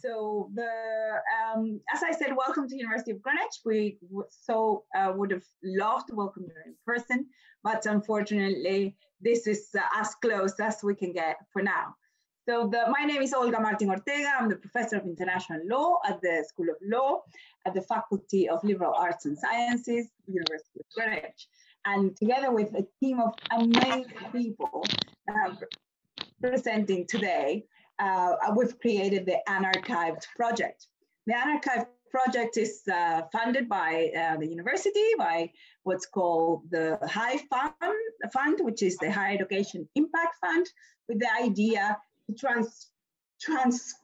So the, um, as I said, welcome to University of Greenwich. We so uh, would have loved to welcome you in person, but unfortunately, this is uh, as close as we can get for now. So the, my name is Olga Martin Ortega. I'm the professor of international law at the School of Law at the Faculty of Liberal Arts and Sciences, University of Greenwich. And together with a team of amazing people uh, presenting today, uh, we've created the Unarchived project. The Unarchived project is uh, funded by uh, the university, by what's called the High Fund, fund, which is the Higher Education Impact Fund, with the idea to trans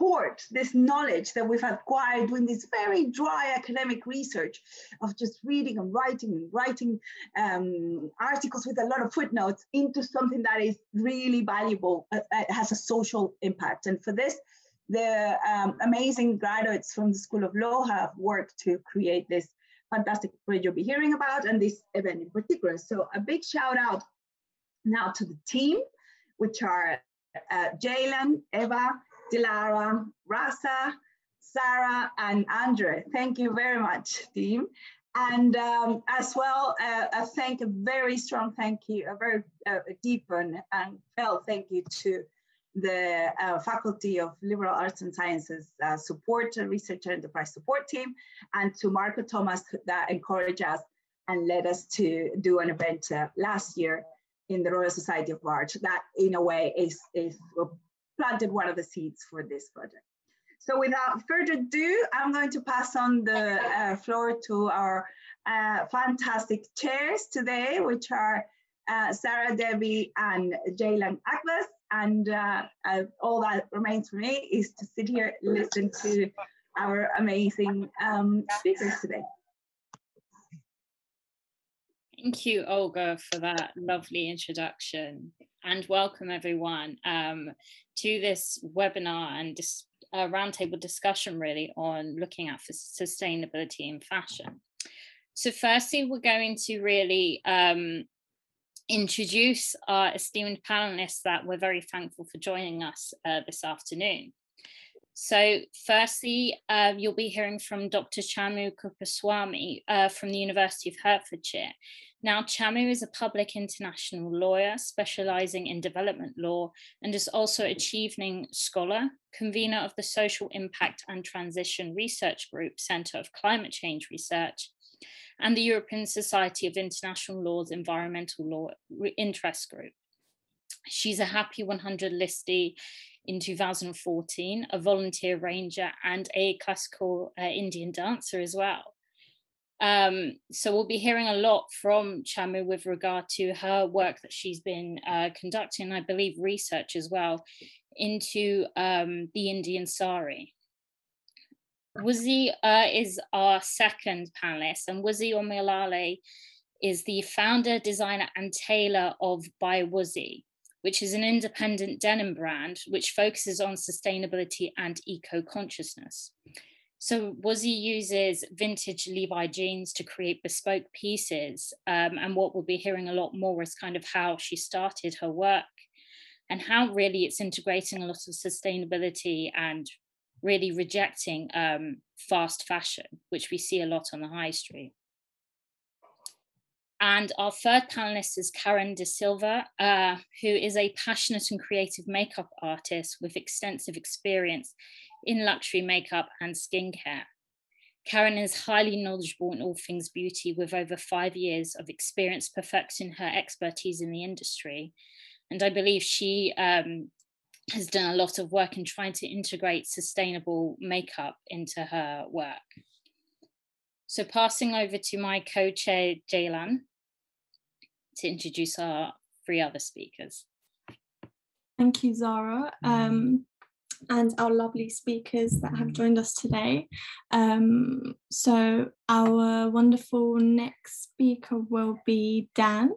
transport this knowledge that we've acquired doing this very dry academic research of just reading and writing and writing um, articles with a lot of footnotes into something that is really valuable, uh, uh has a social impact. And for this, the um, amazing graduates from the School of Law have worked to create this fantastic project you'll be hearing about and this event in particular. So a big shout out now to the team, which are uh, Ceylan, Eva, Dilara, Rasa, Sarah, and Andre. Thank you very much, team. And um, as well, uh, a thank a very strong thank you, a very uh, deep and, and felt thank you to the uh, Faculty of Liberal Arts and Sciences uh, support and research enterprise support team, and to Marco Thomas that encouraged us and led us to do an event uh, last year in the Royal Society of Art that in a way is, is planted one of the seeds for this project. So without further ado, I'm going to pass on the uh, floor to our uh, fantastic chairs today, which are uh, Sarah, Debbie, and Ceylan Akbas. And uh, uh, all that remains for me is to sit here, and listen to our amazing um, speakers today. Thank you, Olga, for that lovely introduction. And welcome everyone um, to this webinar and dis- uh, roundtable discussion really on looking at for sustainability in fashion. So firstly, we're going to really um, introduce our esteemed panelists that we're very thankful for joining us uh, this afternoon. So firstly, uh, you'll be hearing from Dr. Chamu Kuppuswamy uh, from the University of Hertfordshire. Now, Chamu is a public international lawyer specializing in development law and is also a Chevening Scholar, convener of the Social Impact and Transition Research Group Centre of Climate Change Research, and the European Society of International Law's Environmental Law Interest Group. She's a Happy 100 listee in 2014, a volunteer ranger, and a classical uh, Indian dancer as well. Um, so we'll be hearing a lot from Chamu with regard to her work that she's been uh, conducting, I believe research as well, into um, the Indian sari. Wuzzy uh, is our second panelist, and Wuzzy Omiyale is the founder, designer, and tailor of By Wuzzy, which is an independent denim brand which focuses on sustainability and eco consciousness. So Wuzzy uses vintage Levi jeans to create bespoke pieces. Um, and what we'll be hearing a lot more is kind of how she started her work and how really it's integrating a lot of sustainability and really rejecting um, fast fashion, which we see a lot on the high street. And our third panelist is Karen De Silva, uh, who is a passionate and creative makeup artist with extensive experience in luxury makeup and skincare. Karen is highly knowledgeable in all things beauty with over five years of experience perfecting her expertise in the industry. And I believe she um, has done a lot of work in trying to integrate sustainable makeup into her work. So passing over to my co-chair, Ceylan, to introduce our three other speakers. Thank you, Zara. Um, and our lovely speakers that have joined us today. Um, so, our wonderful next speaker will be Dan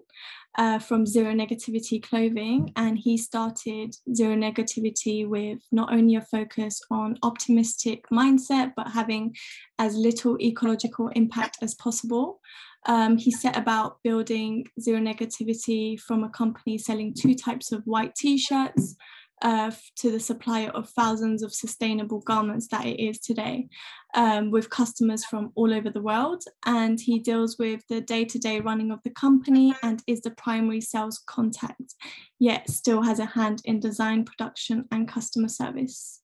uh, from Zero Negativity Clothing, and he started Zero Negativity with not only a focus on optimistic mindset, but having as little ecological impact as possible. Um, he set about building zero negativity from a company selling two types of white t-shirts uh, to the supplier of thousands of sustainable garments that it is today, um, with customers from all over the world. And he deals with the day to day running of the company and is the primary sales contact, yet still has a hand in design, production, and customer service.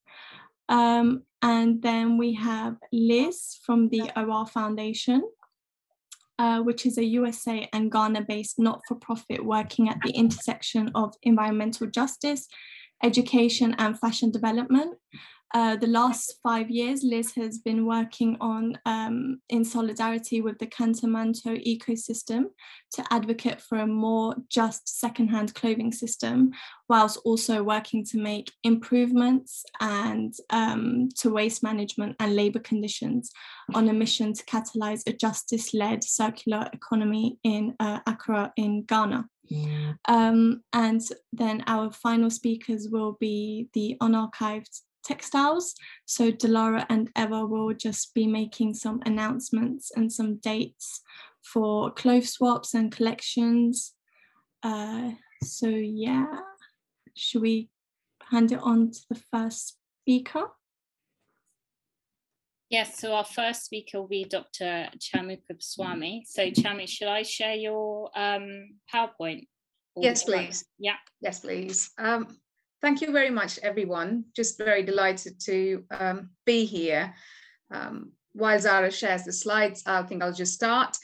Um, and then we have Liz from the OR Foundation. Uh, which is a USA and Ghana based not for profit working at the intersection of environmental justice, education, and fashion development. Uh, the last five years, Liz has been working on um, in solidarity with the Kantamanto ecosystem to advocate for a more just secondhand clothing system, whilst also working to make improvements and um, to waste management and labour conditions on a mission to catalyse a justice-led circular economy in uh, Accra in Ghana. Um, and then our final speakers will be the unarchived textiles. So Dilara and Eva will just be making some announcements and some dates for clothes swaps and collections. Uh, so yeah, should we hand it on to the first speaker? Yes, so our first speaker will be Dr. Chamu Swami. So Chamu, should I share your um, PowerPoint? Yes, please. Yeah. Yes, please. Um, Thank you very much, everyone. Just very delighted to um, be here. Um, while Zara shares the slides, I think I'll just start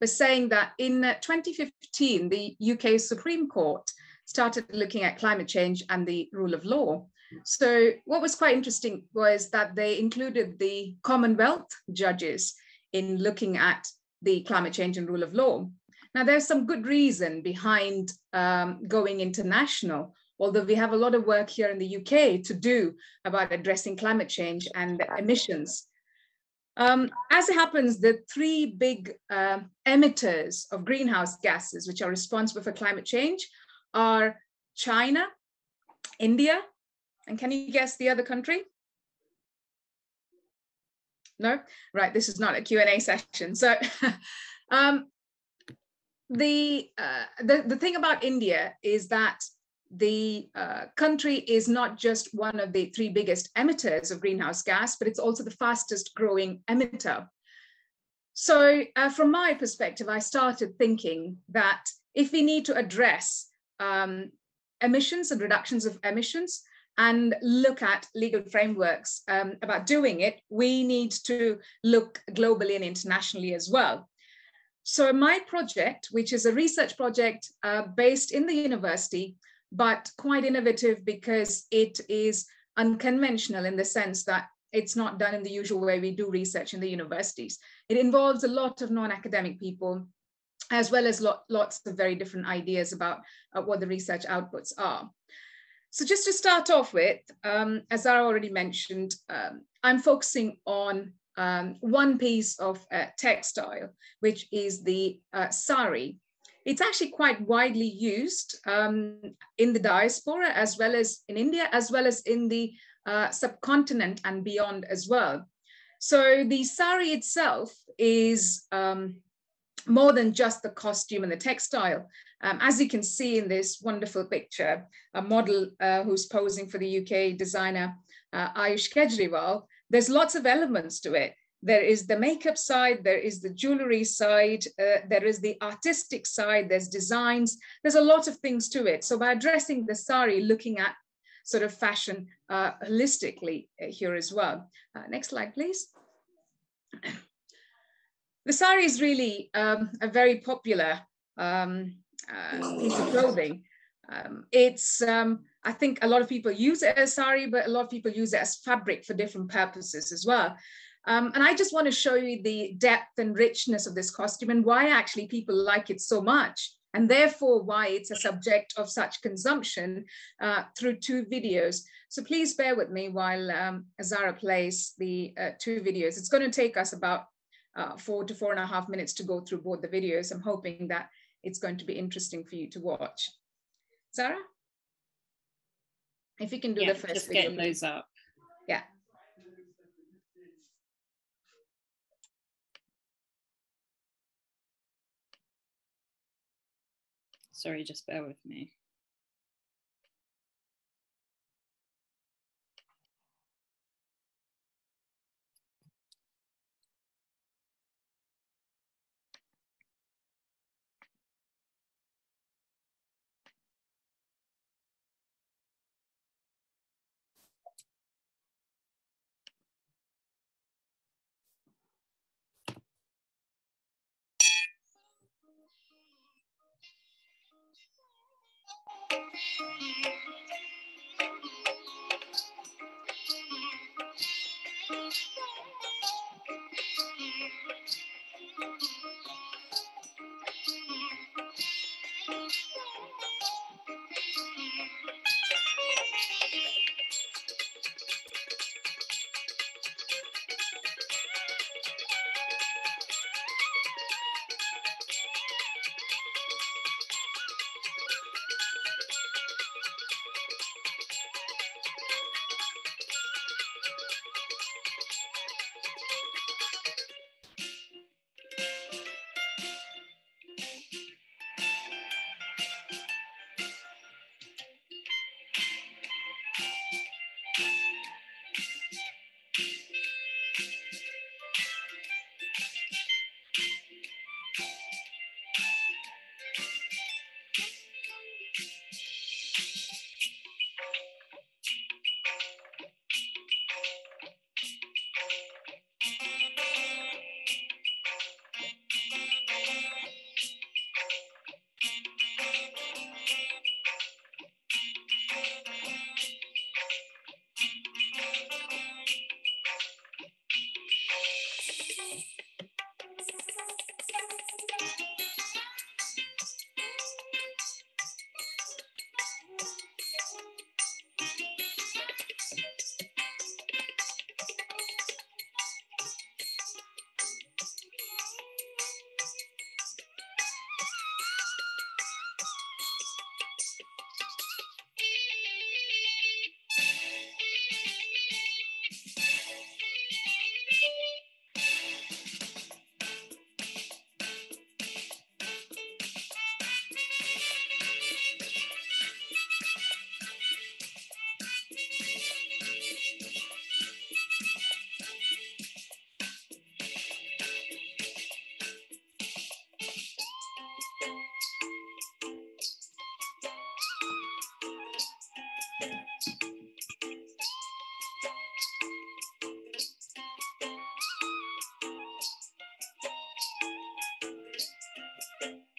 by saying that in 2015, the UK Supreme Court started looking at climate change and the rule of law. So what was quite interesting was that they included the Commonwealth judges in looking at the climate change and rule of law. Now, there's some good reason behind um, going international although we have a lot of work here in the UK to do about addressing climate change and emissions. Um, as it happens, the three big uh, emitters of greenhouse gases, which are responsible for climate change, are China, India, and can you guess the other country? No? Right, this is not a Q&A session. So um, the, uh, the, the thing about India is that the uh, country is not just one of the three biggest emitters of greenhouse gas, but it's also the fastest growing emitter. So uh, from my perspective, I started thinking that if we need to address um, emissions and reductions of emissions and look at legal frameworks um, about doing it, we need to look globally and internationally as well. So my project, which is a research project uh, based in the university, but quite innovative because it is unconventional in the sense that it's not done in the usual way we do research in the universities. It involves a lot of non-academic people, as well as lot, lots of very different ideas about uh, what the research outputs are. So just to start off with, um, as Zara already mentioned, um, I'm focusing on um, one piece of uh, textile, which is the uh, sari. It's actually quite widely used um, in the diaspora as well as in India, as well as in the uh, subcontinent and beyond as well. So the sari itself is um, more than just the costume and the textile. Um, as you can see in this wonderful picture, a model uh, who's posing for the UK designer uh, Ayush Kejriwal, there's lots of elements to it there is the makeup side, there is the jewelry side, uh, there is the artistic side, there's designs, there's a lot of things to it. So by addressing the sari, looking at sort of fashion uh, holistically uh, here as well. Uh, next slide, please. The sari is really um, a very popular um, uh, piece of clothing. Um, it's, um, I think a lot of people use it as sari, but a lot of people use it as fabric for different purposes as well. Um, and I just want to show you the depth and richness of this costume and why actually people like it so much and therefore why it's a subject of such consumption uh, through two videos. So please bear with me while um, Azara plays the uh, two videos. It's going to take us about uh, four to four and a half minutes to go through both the videos. I'm hoping that it's going to be interesting for you to watch. Zara? If you can do yeah, the first just video. getting those up. Yeah. Sorry, just bear with me.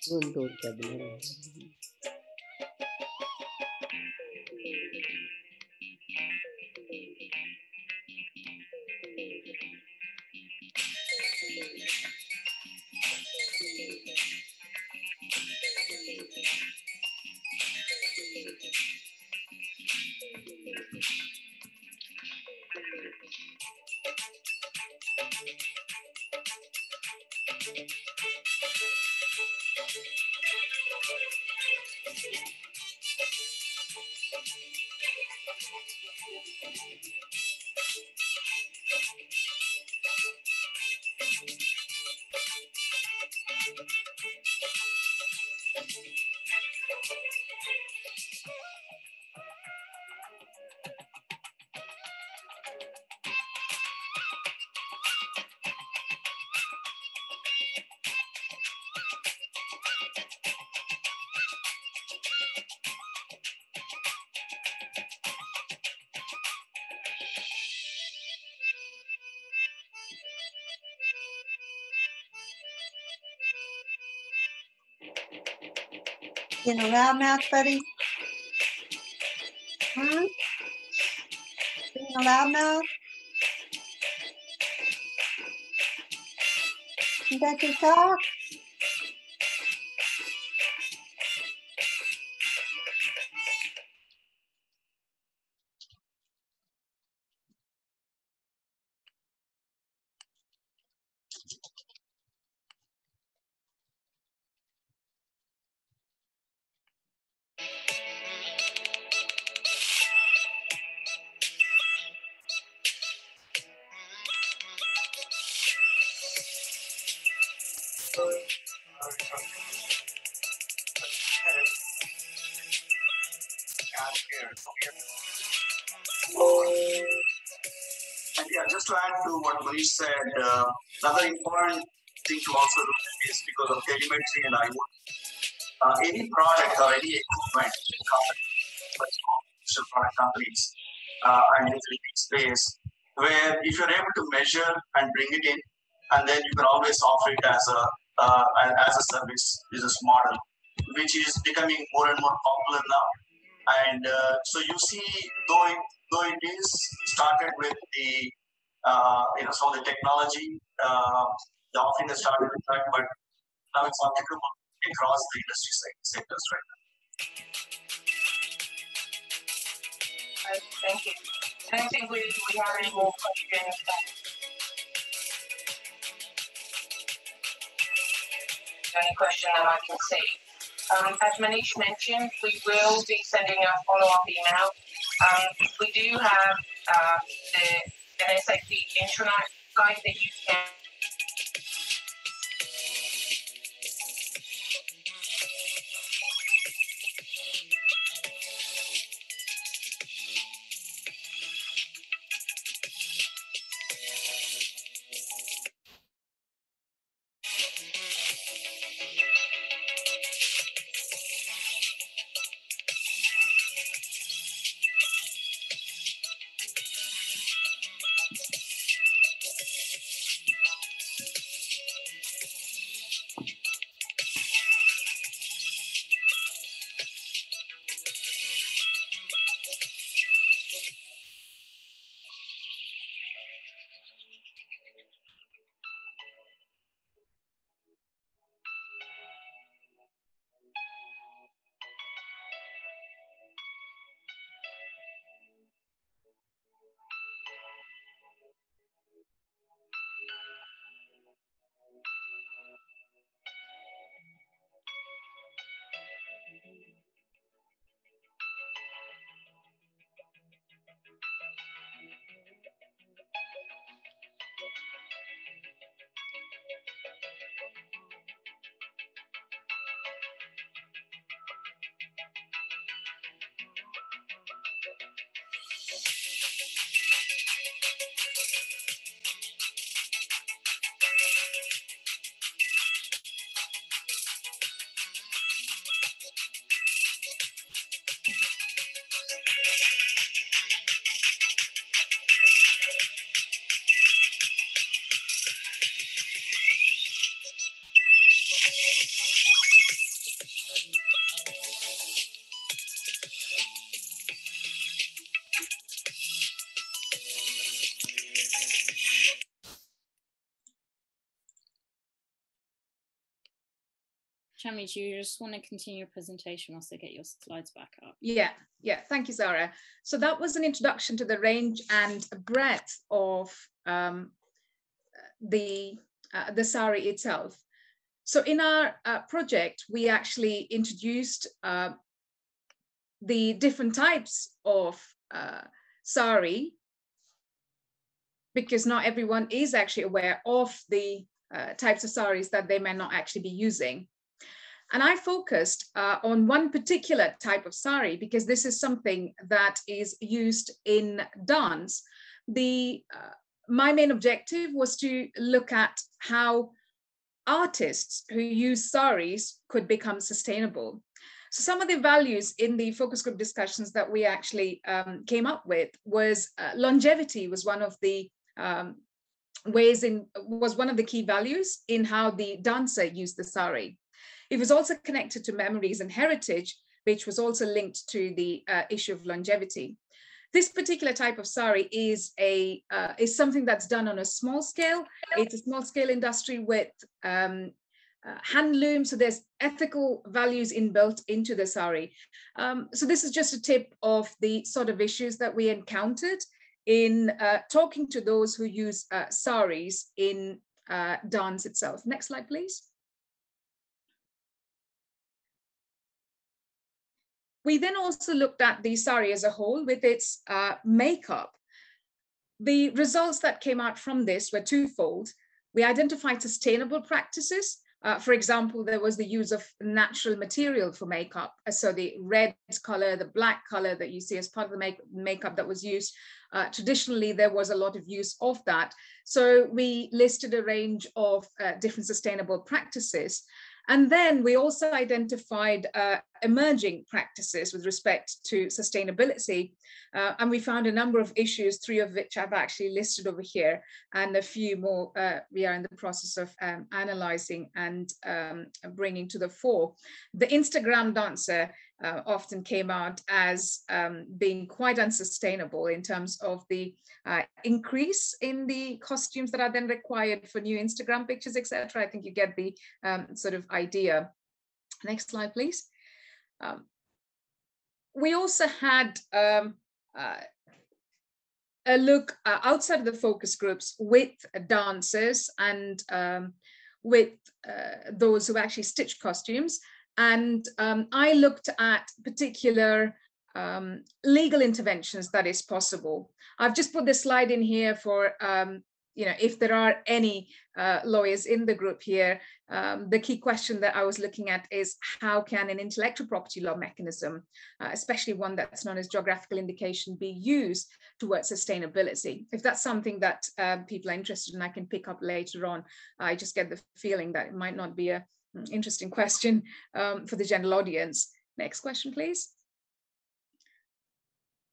We'll do In a loud mouth, buddy? Huh? Being a loud mouth? You got your talk? Because of telemetry and IoT. Uh, any product or any equipment, company, product companies, uh, and in the space, where if you're able to measure and bring it in, and then you can always offer it as a uh, as a service business model, which is becoming more and more popular now. And uh, so you see, though it, though it is started with the uh, you know some of the technology, uh, the offering has started with that, but now it's applicable across the industry sectors right now. Thank you. I don't think we, we have any more questions. Any question that I can see. Um, as Manish mentioned, we will be sending a follow-up email. Um, we do have uh, the, an SAP intranet guide that you can You just want to continue your presentation whilst get your slides back up? Yeah, yeah, thank you, Zara. So that was an introduction to the range and breadth of um, the, uh, the sari itself. So in our uh, project, we actually introduced uh, the different types of uh, sari because not everyone is actually aware of the uh, types of saris that they may not actually be using. And I focused uh, on one particular type of sari because this is something that is used in dance. The uh, my main objective was to look at how artists who use saris could become sustainable. So some of the values in the focus group discussions that we actually um, came up with was uh, longevity was one of the um, ways in was one of the key values in how the dancer used the sari. It was also connected to memories and heritage, which was also linked to the uh, issue of longevity. This particular type of sari is a uh, is something that's done on a small scale. It's a small scale industry with um, uh, handloom, so there's ethical values inbuilt into the sari. Um, so this is just a tip of the sort of issues that we encountered in uh, talking to those who use uh, saris in uh, dance itself. Next slide, please. We then also looked at the sari as a whole with its uh, makeup. The results that came out from this were twofold. We identified sustainable practices. Uh, for example, there was the use of natural material for makeup. So the red color, the black color that you see as part of the make makeup that was used. Uh, traditionally, there was a lot of use of that. So we listed a range of uh, different sustainable practices. And then we also identified uh, emerging practices with respect to sustainability. Uh, and we found a number of issues, three of which I've actually listed over here, and a few more uh, we are in the process of um, analyzing and um, bringing to the fore. The Instagram dancer uh, often came out as um, being quite unsustainable in terms of the uh, increase in the costumes that are then required for new Instagram pictures, etc. I think you get the um, sort of idea. Next slide, please. Um, we also had um, uh, a look uh, outside of the focus groups with dancers and um, with uh, those who actually stitch costumes. And um, I looked at particular um, legal interventions that is possible. I've just put this slide in here for um, you know, if there are any uh, lawyers in the group here, um, the key question that I was looking at is how can an intellectual property law mechanism, uh, especially one that's known as geographical indication, be used towards sustainability? If that's something that um, people are interested in, I can pick up later on. I just get the feeling that it might not be a interesting question um, for the general audience. Next question, please.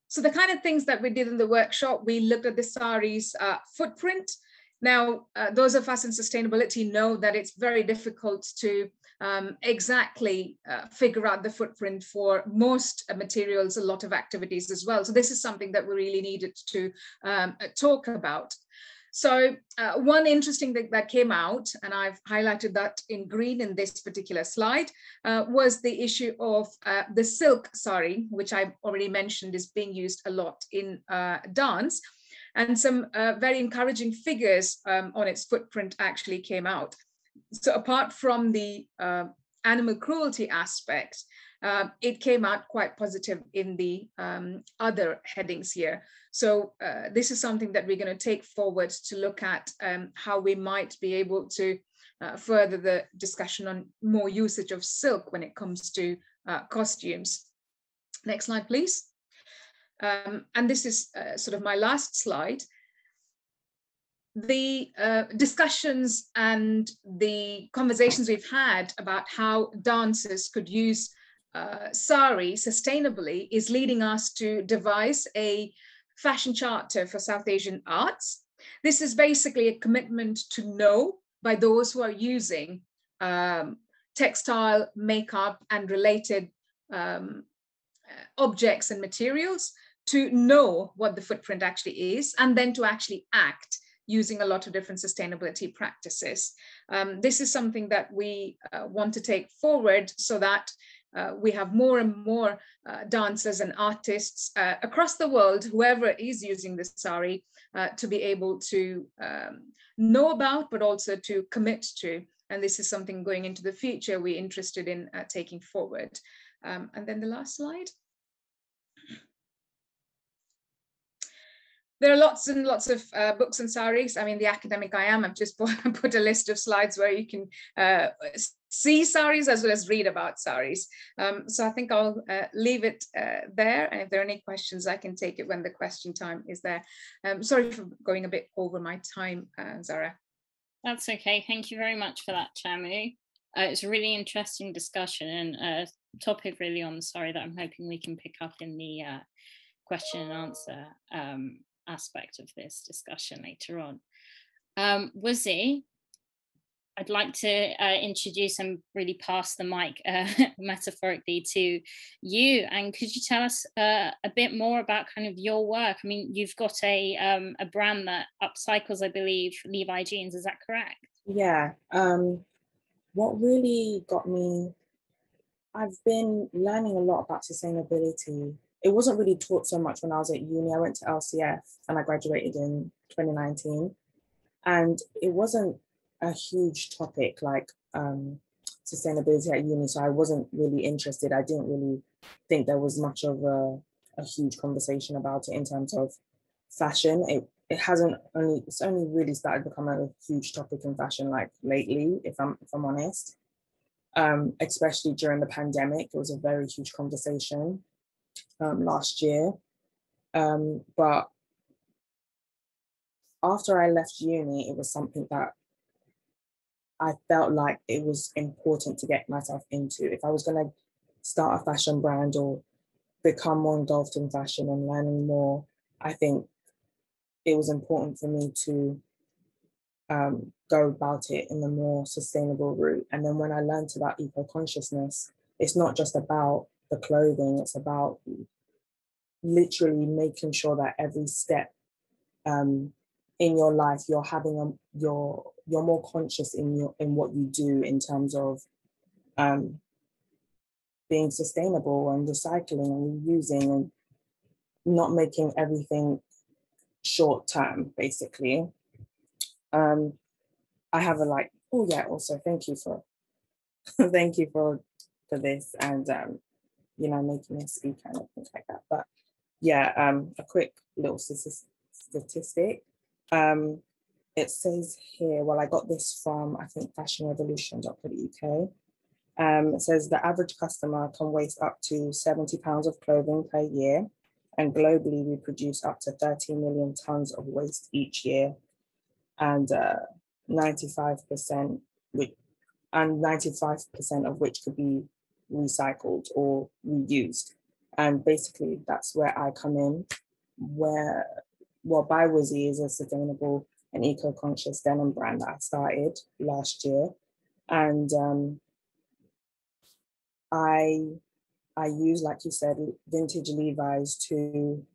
So the kind of things that we did in the workshop, we looked at the sari's uh, footprint. Now, uh, those of us in sustainability know that it's very difficult to um, exactly uh, figure out the footprint for most materials, a lot of activities as well. So this is something that we really needed to um, talk about. So uh, one interesting thing that came out, and I've highlighted that in green in this particular slide, uh, was the issue of uh, the silk sari, which I already mentioned is being used a lot in uh, dance. And some uh, very encouraging figures um, on its footprint actually came out. So apart from the uh, animal cruelty aspect, uh, it came out quite positive in the um, other headings here. So uh, this is something that we're going to take forward to look at um, how we might be able to uh, further the discussion on more usage of silk when it comes to uh, costumes. Next slide, please. Um, and this is uh, sort of my last slide the uh, discussions and the conversations we've had about how dancers could use uh, SARI sustainably is leading us to devise a fashion charter for South Asian arts. This is basically a commitment to know by those who are using um, textile, makeup, and related um, objects and materials to know what the footprint actually is and then to actually act using a lot of different sustainability practices. Um, this is something that we uh, want to take forward so that uh, we have more and more uh, dancers and artists uh, across the world, whoever is using the sari, uh, to be able to um, know about, but also to commit to. And this is something going into the future we're interested in uh, taking forward. Um, and then the last slide. There are lots and lots of uh, books and saris. I mean, the academic I am, I've just put a list of slides where you can uh, see saris as well as read about saris. Um, so I think I'll uh, leave it uh, there. And if there are any questions, I can take it when the question time is there. Um, sorry for going a bit over my time, uh, Zara. That's okay. Thank you very much for that, Chamu. Uh, it's a really interesting discussion and a topic really on the sari that I'm hoping we can pick up in the question and answer um, aspect of this discussion later on. Um, I'd like to uh, introduce and really pass the mic uh, metaphorically to you. And could you tell us uh, a bit more about kind of your work? I mean, you've got a um, a brand that upcycles, I believe, Levi jeans. Is that correct? Yeah. Um, what really got me, I've been learning a lot about sustainability it wasn't really taught so much when I was at uni. I went to LCF and I graduated in 2019. And it wasn't a huge topic like um, sustainability at uni. So I wasn't really interested. I didn't really think there was much of a, a huge conversation about it in terms of fashion. It it hasn't only it's only really started becoming a huge topic in fashion like lately, if I'm if I'm honest. Um, especially during the pandemic, it was a very huge conversation um, last year. Um, but after I left uni, it was something that I felt like it was important to get myself into. If I was going to start a fashion brand or become more involved in fashion and learning more, I think it was important for me to um, go about it in a more sustainable route. And then when I learned about eco consciousness, it's not just about the clothing. It's about literally making sure that every step um, in your life you're having a you're you're more conscious in your in what you do in terms of um, being sustainable and recycling and reusing and not making everything short term basically. Um i have a like oh yeah also thank you for thank you for for this and um you know making me speak and things like that but yeah um a quick little statistic. Um it says here well i got this from i think fashionrevolution.co.uk um, it says the average customer can waste up to 70 pounds of clothing per year and globally, we produce up to 30 million tons of waste each year, and uh, 95% which, and 95% of which could be recycled or reused. And basically, that's where I come in, where well, By Wuzzy is a sustainable and eco-conscious denim brand that I started last year, and um, I I use, like you said, vintage Levi's to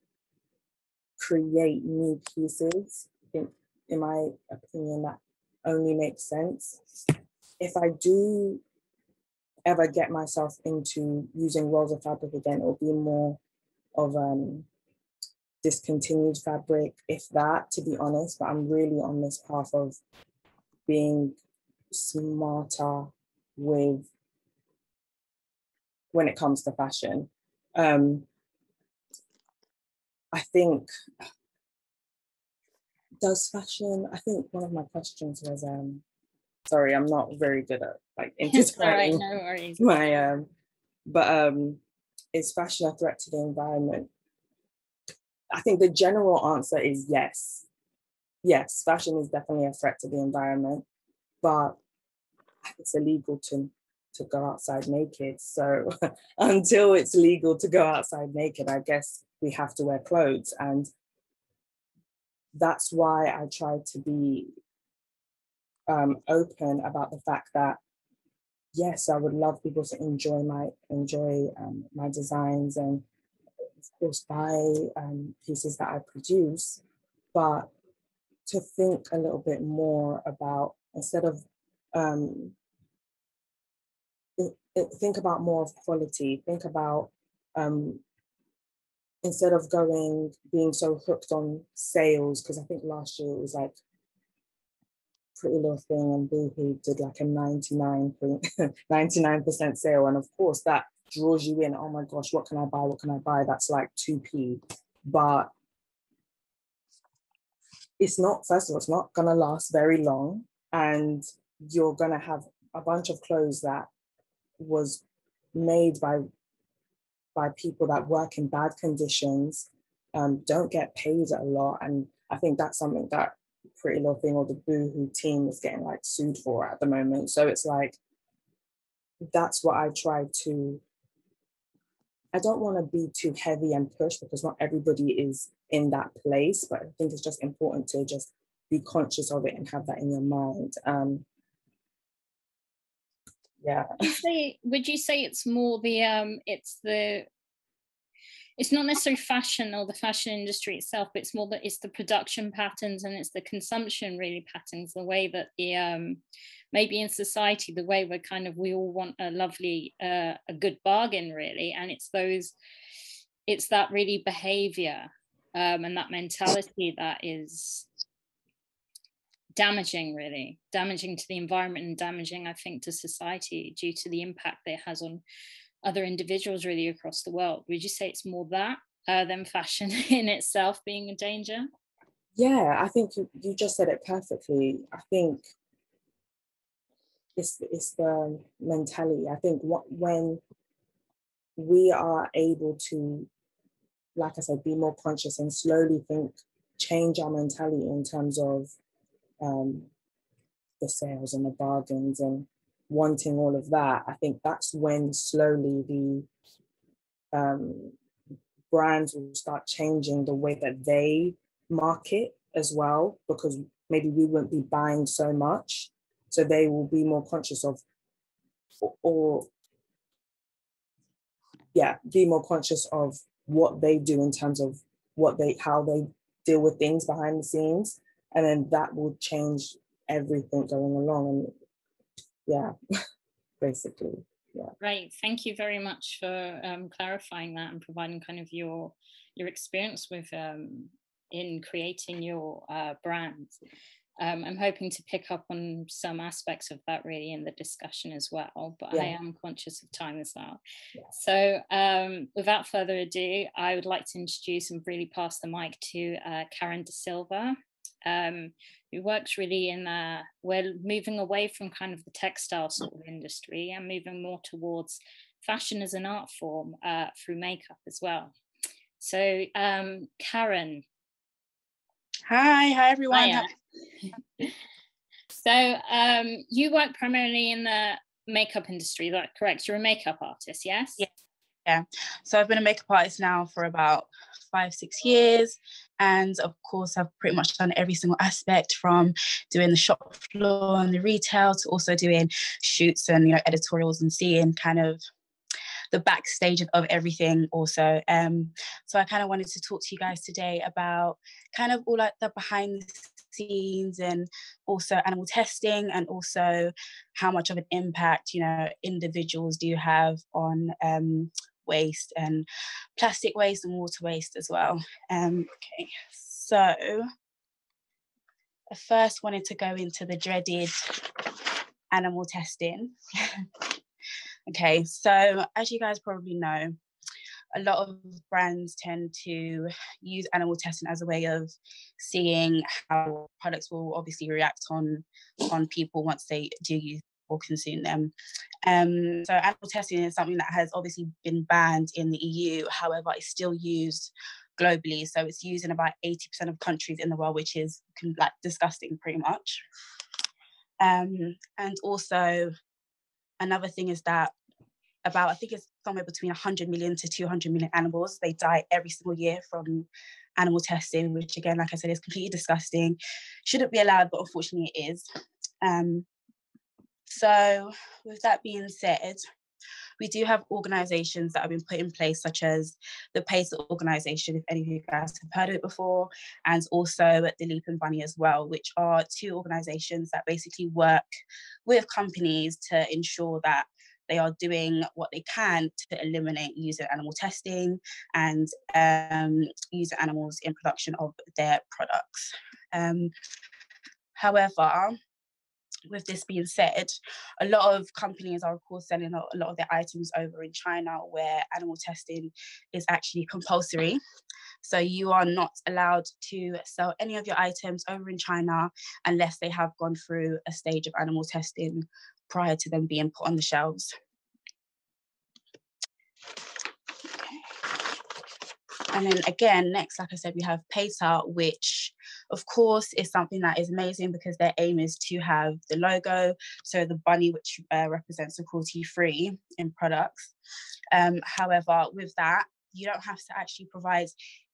create new pieces. In, in my opinion, that only makes sense. If I do ever get myself into using rolls of fabric again, it'll be more of um discontinued fabric, if that, to be honest. But I'm really on this path of being smarter with when it comes to fashion. Um, I think does fashion, I think one of my questions was um sorry, I'm not very good at like intertwining no my um but um is fashion a threat to the environment? I think the general answer is yes. Yes, fashion is definitely a threat to the environment, but it's illegal to to go outside naked. So until it's legal to go outside naked, I guess we have to wear clothes. And that's why I try to be um, open about the fact that yes, I would love people to enjoy my enjoy um, my designs and of course buy um, pieces that I produce, but to think a little bit more about instead of um, think about more of quality. Think about um, instead of going being so hooked on sales, because I think last year it was like Pretty Little Thing and Boohoo did like a 99 99% sale. And of course that draws you in. Oh my gosh, what can I buy? What can I buy? That's like 2p. But it's not, first of all, it's not gonna last very long. And you're gonna have a bunch of clothes that was made by by people that work in bad conditions, um, don't get paid a lot, and I think that's something that Pretty Little Thing or the Boohoo team is getting like sued for at the moment. So it's like that's what I try to. I don't want to be too heavy and push because not everybody is in that place, but I think it's just important to just be conscious of it and have that in your mind. Um, yeah would you say would you say it's more the um it's the it's not necessarily fashion or the fashion industry itself but it's more that it's the production patterns and it's the consumption really patterns the way that the um maybe in society the way we're kind of we all want a lovely uh, a good bargain really and it's those it's that really behavior um, and that mentality that is damaging really damaging to the environment and damaging i think to society due to the impact that it has on other individuals really across the world. Would you say it's more that uh, than fashion in itself being a danger? Yeah i think you, just said it perfectly. I think it's it's the mentality. I think what when we are able to like i said be more conscious and slowly think change our mentality in terms of um, the sales and the bargains and wanting all of that, I think that's when slowly the um, brands will start changing the way that they market as well, because maybe we won't be buying so much. So they will be more conscious of, or, or yeah, be more conscious of what they do in terms of what they how they deal with things behind the scenes. And then that will change everything going along. And yeah, basically. Yeah. Right. Thank you very much for um, clarifying that and providing kind of your your experience with um, in creating your uh, brand. Um, I'm hoping to pick up on some aspects of that really in the discussion as well, but yeah. I am conscious of time as well. Yeah. So, um, without further ado, I would like to introduce and really pass the mic to uh, Karen De Silva, um, who works really in the, we're moving away from kind of the textile sort of industry and moving more towards fashion as an art form uh, through makeup as well. So, um, Karen. Hi, hi everyone. So um, you work primarily in the makeup industry, that correct? You're a makeup artist, yes? Yeah. Yeah. So I've been a makeup artist now for about five, six years. And of course, I've pretty much done every single aspect from doing the shop floor and the retail to also doing shoots and you know editorials and seeing kind of the backstage of, everything also. Um, so I kind of wanted to talk to you guys today about kind of all like the behind the scenes and also animal testing and also how much of an impact you know individuals do have on um, waste and plastic waste and water waste as well. Um, okay, so I first wanted to go into the dreaded animal testing. okay, so as you guys probably know, a lot of brands tend to use animal testing as a way of seeing how products will obviously react on on people once they do use or consume them. Um, so animal testing is something that has obviously been banned in the EU. However, it's still used globally. So it's used in about 80% of countries in the world, which is like disgusting pretty much. Um, and also another thing is that about I think it's somewhere between 100 million to 200 million animals. They die every single year from animal testing, which again, like I said, is completely disgusting. Shouldn't be allowed, but unfortunately it is. Um, so, with that being said, we do have organizations that have been put in place, such as the PACE organization, if any of you guys have heard of it before, and also the Leaping Bunny as well, which are two organizations that basically work with companies to ensure that they are doing what they can to eliminate user animal testing and um, user animals in production of their products. Um, however, with this being said, a lot of companies are, of course, selling a lot of their items over in China where animal testing is actually compulsory. So you are not allowed to sell any of your items over in China unless they have gone through a stage of animal testing prior to them being put on the shelves. And then again, next, like I said, we have PETA, which of course is something that is amazing because their aim is to have the logo, so the bunny, which uh, represents the cruelty free in products. Um, however, with that, you don't have to actually provide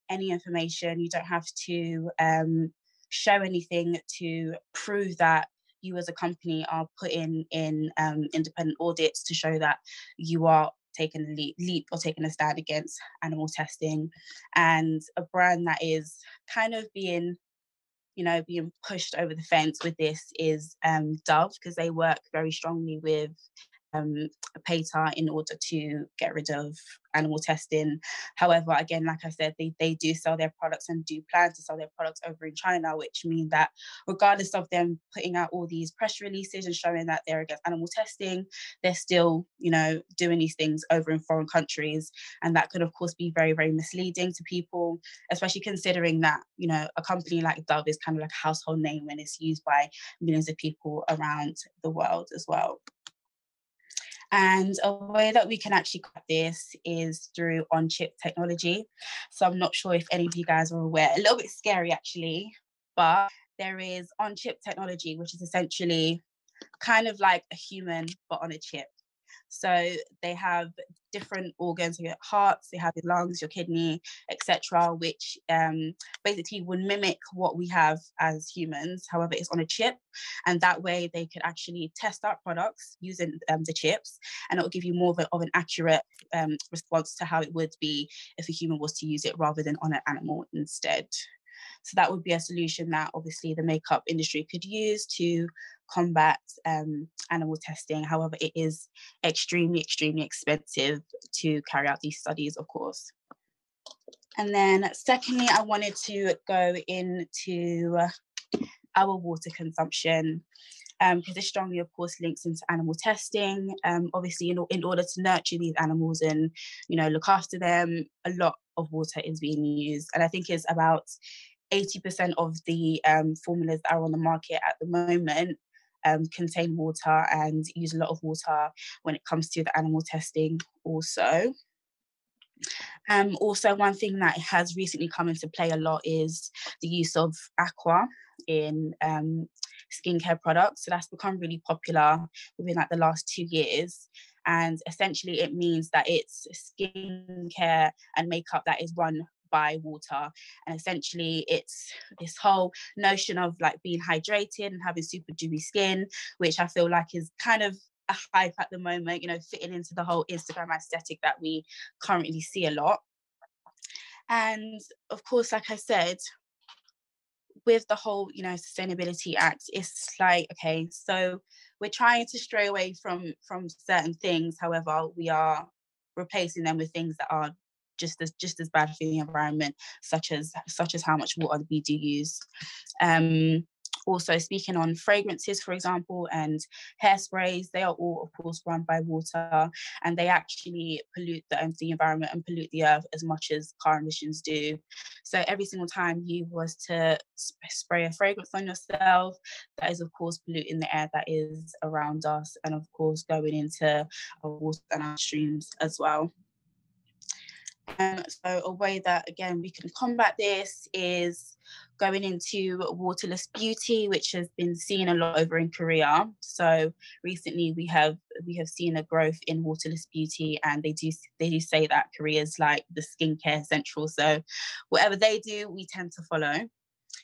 any information, you don't have to um, show anything to prove that you as a company are putting in um, independent audits to show that you are taking a leap, leap or taking a stand against animal testing and a brand that is kind of being you know being pushed over the fence with this is um, dove because they work very strongly with um, PETA in order to get rid of animal testing. However, again, like I said, they, they do sell their products and do plan to sell their products over in China, which means that regardless of them putting out all these press releases and showing that they're against animal testing, they're still, you know, doing these things over in foreign countries. And that could, of course, be very, very misleading to people, especially considering that, you know, a company like Dove is kind of like a household name and it's used by millions of people around the world as well. And a way that we can actually cut this is through on chip technology. So I'm not sure if any of you guys are aware, a little bit scary actually, but there is on chip technology, which is essentially kind of like a human, but on a chip. So they have different organs, your hearts, they have your lungs, your kidney, etc., which um, basically would mimic what we have as humans. However, it's on a chip, and that way they could actually test out products using um, the chips, and it will give you more of, a, of an accurate um, response to how it would be if a human was to use it rather than on an animal instead. So that would be a solution that obviously the makeup industry could use to combat um, animal testing. However, it is extremely, extremely expensive to carry out these studies, of course. And then secondly, I wanted to go into our water consumption because um, this strongly, of course, links into animal testing. Um, obviously, in, in order to nurture these animals and, you know, look after them, a lot of water is being used. And I think it's about 80% of the um, formulas that are on the market at the moment um, contain water and use a lot of water when it comes to the animal testing also. Um, also, one thing that has recently come into play a lot is the use of aqua in um, skincare products. So that's become really popular within like the last two years. And essentially, it means that it's skincare and makeup that is run by water. And essentially, it's this whole notion of like being hydrated and having super dewy skin, which I feel like is kind of a hype at the moment, you know, fitting into the whole Instagram aesthetic that we currently see a lot. And of course, like I said, with the whole, you know, sustainability act, it's like, okay, so we're trying to stray away from from certain things. However, we are replacing them with things that are just as just as bad for the environment, such as such as how much water we do use. Um, also speaking on fragrances, for example, and hairsprays, they are all, of course, run by water and they actually pollute the, um, the environment and pollute the earth as much as car emissions do. So every single time you was to sp- spray a fragrance on yourself, that is, of course, polluting the air that is around us and, of course, going into our water and our streams as well. Um, so a way that again we can combat this is going into waterless beauty, which has been seen a lot over in Korea. So recently we have we have seen a growth in waterless beauty, and they do they do say that Korea is like the skincare central. So whatever they do, we tend to follow.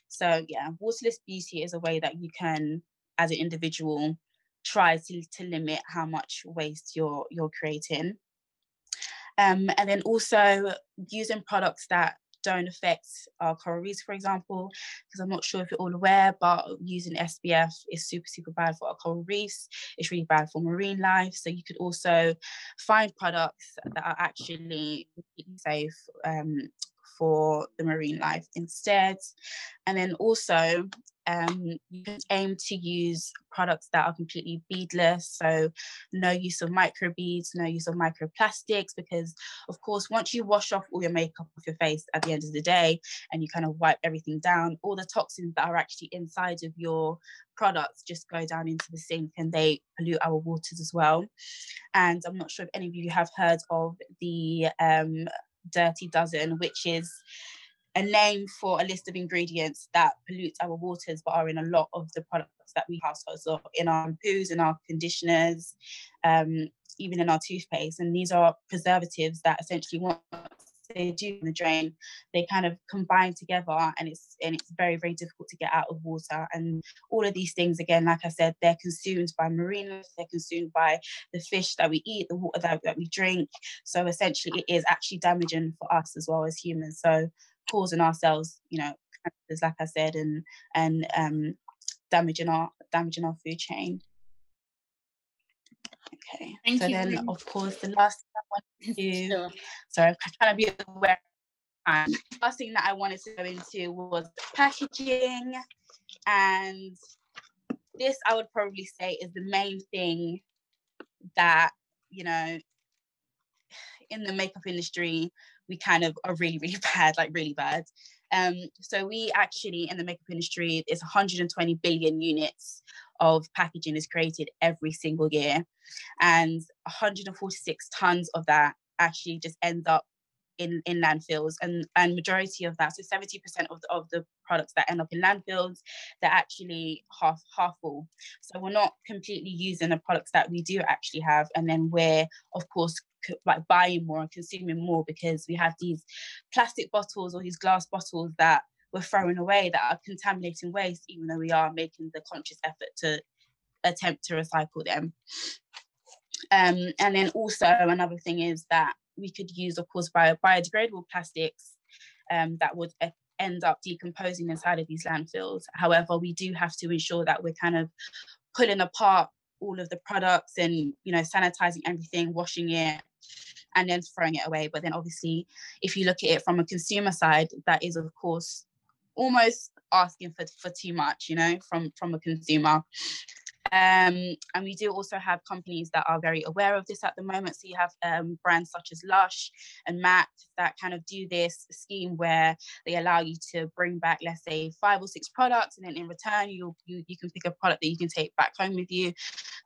So yeah, waterless beauty is a way that you can, as an individual, try to, to limit how much waste you're you're creating. Um, and then also using products that don't affect our coral reefs, for example, because I'm not sure if you're all aware, but using SPF is super, super bad for our coral reefs. It's really bad for marine life. So you could also find products that are actually safe um, for the marine life instead. And then also, um, you can aim to use products that are completely beadless. So, no use of microbeads, no use of microplastics, because, of course, once you wash off all your makeup off your face at the end of the day and you kind of wipe everything down, all the toxins that are actually inside of your products just go down into the sink and they pollute our waters as well. And I'm not sure if any of you have heard of the um, Dirty Dozen, which is a name for a list of ingredients that pollute our waters but are in a lot of the products that we households so in our shampoos in our conditioners um, even in our toothpaste. And these are preservatives that essentially once they do in the drain they kind of combine together and it's and it's very very difficult to get out of water. And all of these things again like i said they're consumed by marine life they're consumed by the fish that we eat the water that, that we drink. So essentially it is actually damaging for us as well as humans. So causing ourselves, you know, cancers, like I said, and and um, damaging our damaging our food chain. Okay. Thank so you. then, of course, the last thing I wanted to do. sure. Sorry, I'm trying to be aware. Um, last thing that I wanted to go into was packaging, and this I would probably say is the main thing that you know in the makeup industry we kind of are really, really bad, like really bad. Um, so we actually in the makeup industry, it's 120 billion units of packaging is created every single year, and 146 tons of that actually just ends up in, in landfills and, and majority of that, so 70% of the, of the products that end up in landfills, they're actually half half full. So we're not completely using the products that we do actually have. And then we're of course like buying more and consuming more because we have these plastic bottles or these glass bottles that we're throwing away that are contaminating waste, even though we are making the conscious effort to attempt to recycle them. Um, and then also another thing is that we could use, of course, bio, biodegradable plastics um, that would end up decomposing inside of these landfills. However, we do have to ensure that we're kind of pulling apart all of the products and you know sanitizing everything, washing it, and then throwing it away. But then obviously, if you look at it from a consumer side, that is of course almost asking for, for too much, you know, from from a consumer. Um, and we do also have companies that are very aware of this at the moment. So you have um, brands such as Lush and MAC that kind of do this scheme where they allow you to bring back, let's say, five or six products, and then in return, you you you can pick a product that you can take back home with you.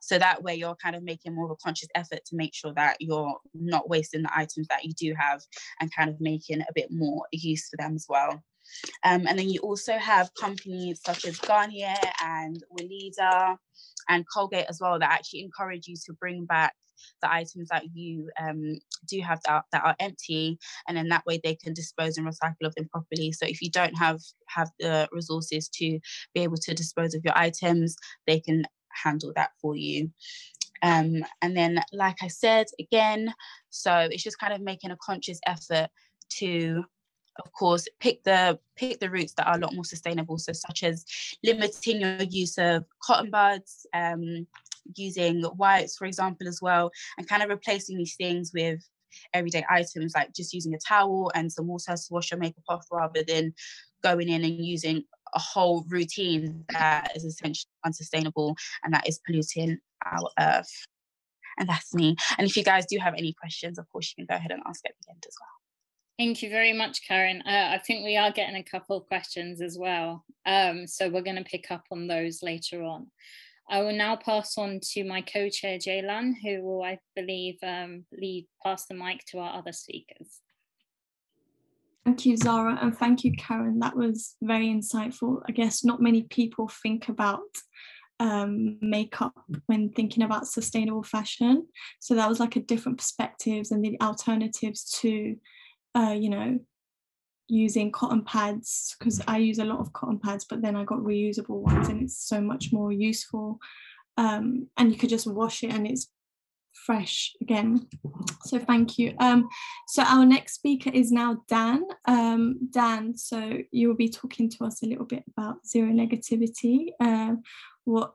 So that way, you're kind of making more of a conscious effort to make sure that you're not wasting the items that you do have, and kind of making a bit more use for them as well. Um, and then you also have companies such as Garnier and Weleda and Colgate as well that actually encourage you to bring back the items that you um, do have that, that are empty and then that way they can dispose and recycle of them properly. So if you don't have have the resources to be able to dispose of your items they can handle that for you. Um, and then like i said again so it's just kind of making a conscious effort to of course pick the pick the routes that are a lot more sustainable. So such as limiting your use of cotton buds um, using wipes for example as well and kind of replacing these things with everyday items like just using a towel and some water to wash your makeup off rather than going in and using a whole routine that is essentially unsustainable and that is polluting our earth. And that's me. And if you guys do have any questions of course you can go ahead and ask at the end as well Thank you very much, Karen. Uh, I think we are getting a couple of questions as well. Um, so we're going to pick up on those later on. I will now pass on to my co-chair, Ceylan, who will, I believe, um, lead pass the mic to our other speakers. Thank you, Zara, and thank you, Karen. That was very insightful. I guess not many people think about um, makeup when thinking about sustainable fashion. So that was like a different perspectives and the alternatives to uh, you know, using cotton pads because I use a lot of cotton pads, but then I got reusable ones and it's so much more useful. Um, and you could just wash it and it's fresh again. So thank you. Um, so our next speaker is now Dan. Um, Dan, so you will be talking to us a little bit about zero negativity. Uh, what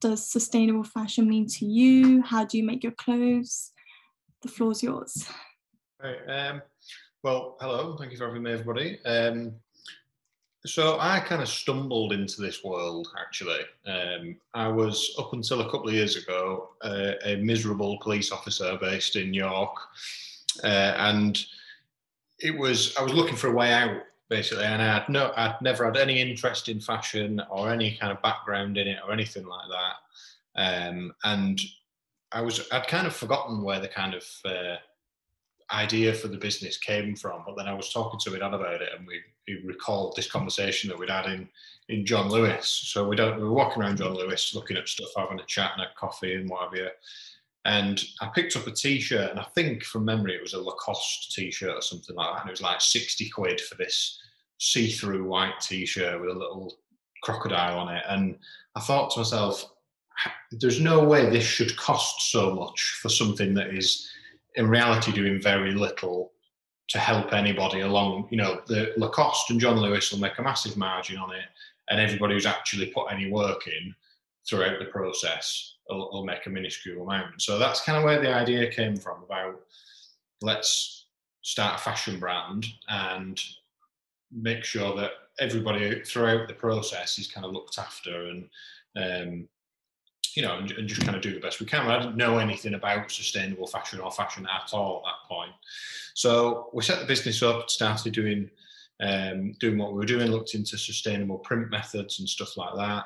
does sustainable fashion mean to you? How do you make your clothes? The floor's yours. Right. Um, well, hello. Thank you for having me, everybody. Um, so I kind of stumbled into this world, actually. Um, I was, up until a couple of years ago, uh, a miserable police officer based in York. Uh, and it was, I was looking for a way out, basically. And I had no, I'd never had any interest in fashion or any kind of background in it or anything like that. Um, and I was, I'd kind of forgotten where the kind of, uh, idea for the business came from. But then I was talking to Ian about it, and we, we recalled this conversation that we'd had in in John Lewis. So we don't we were walking around John Lewis, looking at stuff, having a chat and a coffee and what have you. And I picked up a T-shirt, and I think from memory it was a Lacoste T-shirt or something like that, and it was like sixty quid for this see-through white T-shirt with a little crocodile on it. And I thought to myself, there's no way this should cost so much for something that is in reality doing very little to help anybody along. You know, the Lacoste and John Lewis will make a massive margin on it, and everybody who's actually put any work in throughout the process will, will make a minuscule amount. So that's kind of where the idea came from about let's start a fashion brand and make sure that everybody throughout the process is kind of looked after and um, you know, and, and, just kind of do the best we can. I didn't know anything about sustainable fashion or fashion at all at that point. So we set the business up, started doing um, doing what we were doing, looked into sustainable print methods and stuff like that,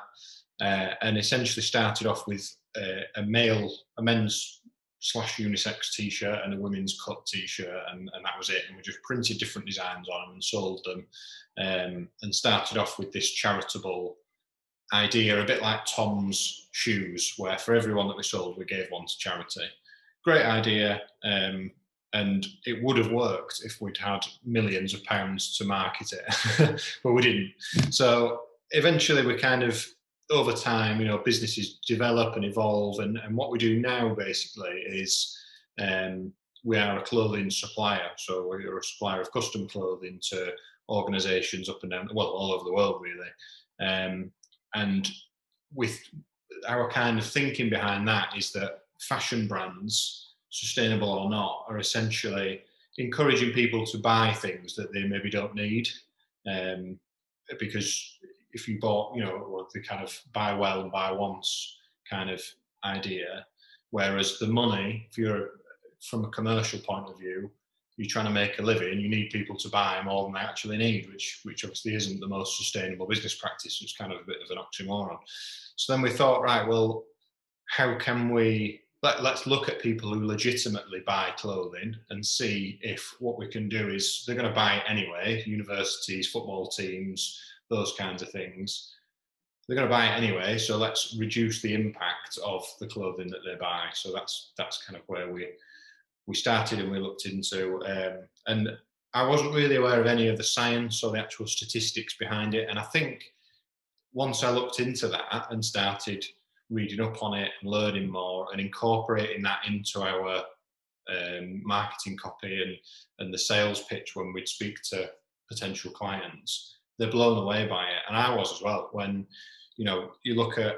uh, and essentially started off with a male, a men's slash unisex t-shirt and a women's cut t-shirt and, and that was it and we just printed different designs on them and sold them um, and started off with this charitable idea a bit like tom's shoes where for everyone that we sold we gave one to charity great idea um, and it would have worked if we'd had millions of pounds to market it but we didn't so eventually we kind of over time, you know, businesses develop and evolve. And, and what we do now basically is um, we are a clothing supplier. So we're a supplier of custom clothing to organizations up and down, well, all over the world, really. Um, and with our kind of thinking behind that is that fashion brands, sustainable or not, are essentially encouraging people to buy things that they maybe don't need. Um, because if you bought, you know, the kind of buy well and buy once kind of idea. Whereas the money, if you're from a commercial point of view, you're trying to make a living, you need people to buy more than they actually need, which which obviously isn't the most sustainable business practice. It's kind of a bit of an oxymoron. So then we thought, right, well, how can we let, let's look at people who legitimately buy clothing and see if what we can do is they're going to buy it anyway universities football teams those kinds of things. They're going to buy it anyway, so let's reduce the impact of the clothing that they buy. So that's that's kind of where we we started and we looked into. Um, and I wasn't really aware of any of the science or the actual statistics behind it. And I think once I looked into that and started reading up on it and learning more and incorporating that into our um, marketing copy and, and the sales pitch when we'd speak to potential clients, they're blown away by it, and I was as well. When you know you look at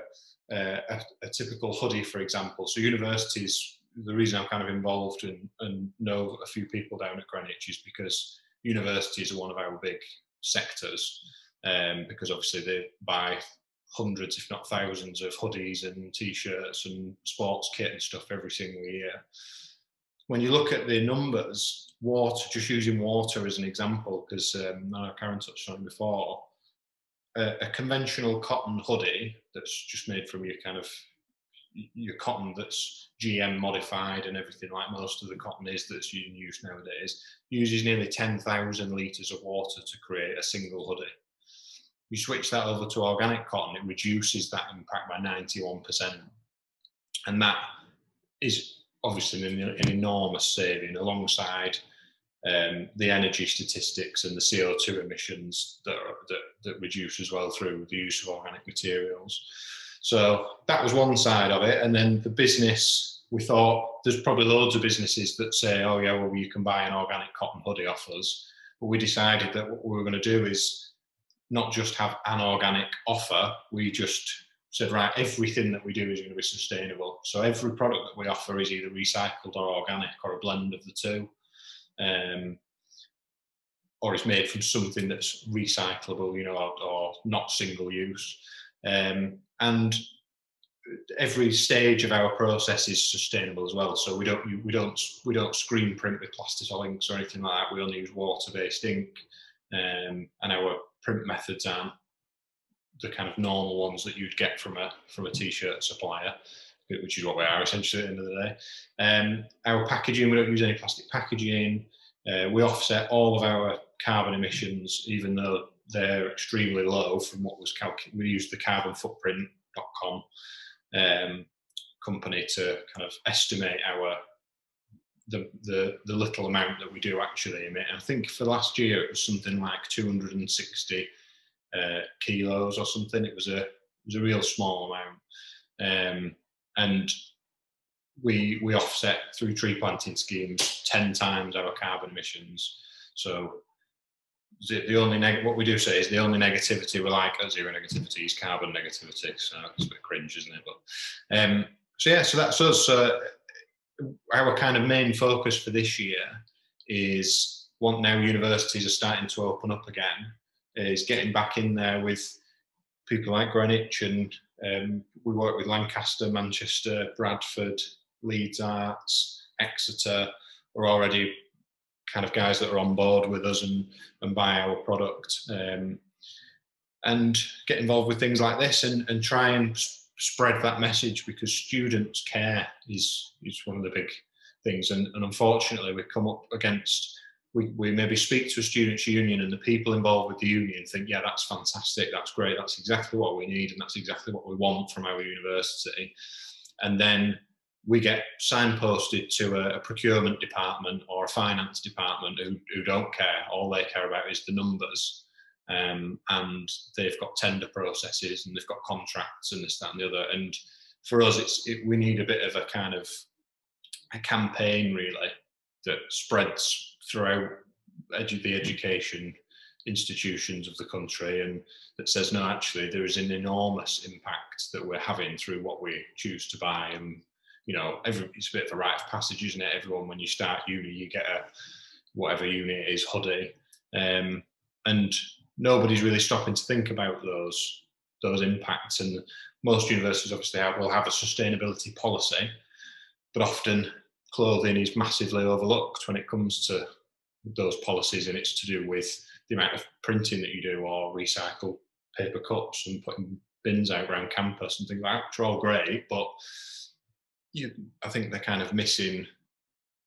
uh, a, a, typical hoodie, for example. So universities, the reason I'm kind of involved and, and know a few people down at Greenwich is because universities are one of our big sectors. Um, because obviously they buy hundreds, if not thousands, of hoodies and t-shirts and sports kit and stuff every single year. When you look at the numbers, water, just using water as an example, because um, Karen touched on it before, a, a, conventional cotton hoodie that's just made from your kind of your cotton that's GM modified and everything like most of the cotton is that's in use nowadays uses nearly 10,000 litres of water to create a single hoodie. You switch that over to organic cotton, it reduces that impact by 91%. And that is obviously an, an enormous saving alongside um, the energy statistics and the CO2 emissions that, are, that, that reduce as well through the use of organic materials. So that was one side of it. And then the business, we thought there's probably loads of businesses that say, oh, yeah, well, you can buy an organic cotton hoodie off us. But we decided that what we were going to do is not just have an organic offer, we just said, right, everything that we do is going to be sustainable. So every product that we offer is either recycled or organic or a blend of the two um, or it's made from something that's recyclable, you know, or, or not single use. Um, and every stage of our process is sustainable as well. So we don't we don't we don't screen print with plastic inks or anything like that. We only use water-based ink, um, and our print methods aren't the kind of normal ones that you'd get from a from a t-shirt supplier which is what we are essentially at the end of the day. Um, our packaging, we don't use any plastic packaging. Uh, we offset all of our carbon emissions, even though they're extremely low from what was calculated. We use the carbonfootprint.com um, company to kind of estimate our the, the the little amount that we do actually emit. I think for last year it was something like 260 uh, kilos or something. It was a it was a real small amount. Um, and we we offset through tree planting schemes 10 times our carbon emissions so the, only neg- what we do say is the only negativity we like at zero negativity is carbon negativity so it's a bit cringe isn't it but um so yeah so that's us uh, our kind of main focus for this year is what now universities are starting to open up again is getting back in there with people like Greenwich and um, we work with Lancaster, Manchester, Bradford, Leeds Arts, Exeter. We're already kind of guys that are on board with us and, and buy our product. Um, and get involved with things like this and, and try and spread that message because students care is is one of the big things and, and unfortunately we come up against we, we maybe speak to a students union and the people involved with the union think yeah that's fantastic that's great that's exactly what we need and that's exactly what we want from our university and then we get signposted to a, a procurement department or a finance department who, who don't care all they care about is the numbers um, and they've got tender processes and they've got contracts and this, that, and the other. And for us, it's it, we need a bit of a kind of a campaign really that spreads throughout edu- the education institutions of the country and that says no actually there is an enormous impact that we're having through what we choose to buy and you know every it's a bit of a rite of passage isn't it everyone when you start uni you get a whatever uni it is hoodie um, and nobody's really stopping to think about those those impacts. And most universities obviously have, will have a sustainability policy, but often clothing is massively overlooked when it comes to those policies, and it's to do with the amount of printing that you do or recycle paper cups and putting bins out around campus and things like that, are all great, but you, I think they're kind of missing.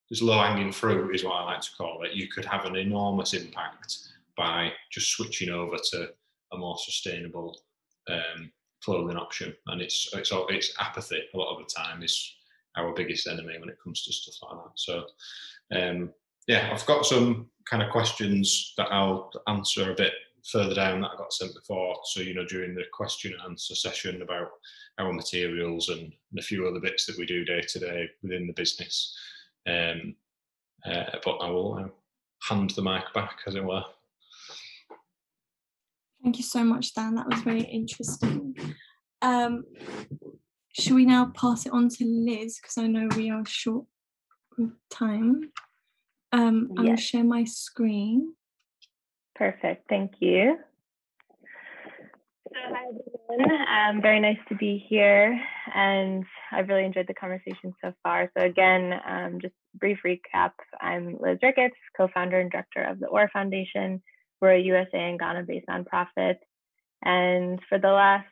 There's low hanging fruit, is what I like to call it. You could have an enormous impact by just switching over to a more sustainable um, clothing option. And it's it's it's apathy a lot of the time is our biggest enemy when it comes to stuff like that. So um, yeah, I've got some kind of questions that I'll answer a bit further down that I got sent before. So you know during the question and answer session about our materials and, and a few other bits that we do day to day within the business. Um, uh, but I will uh, hand the mic back, as it were. Thank you so much, Dan. That was very interesting. Um, should we now pass it on to Liz? Because I know we are short with time. Um, I'll share my screen. Perfect. Thank you. So, hi everyone. Um, very nice to be here, and I've really enjoyed the conversation so far. So, again, um, just brief recap. I'm Liz Ricketts, co-founder and director of the OR Foundation, we're a USA and Ghana based nonprofit. And for the last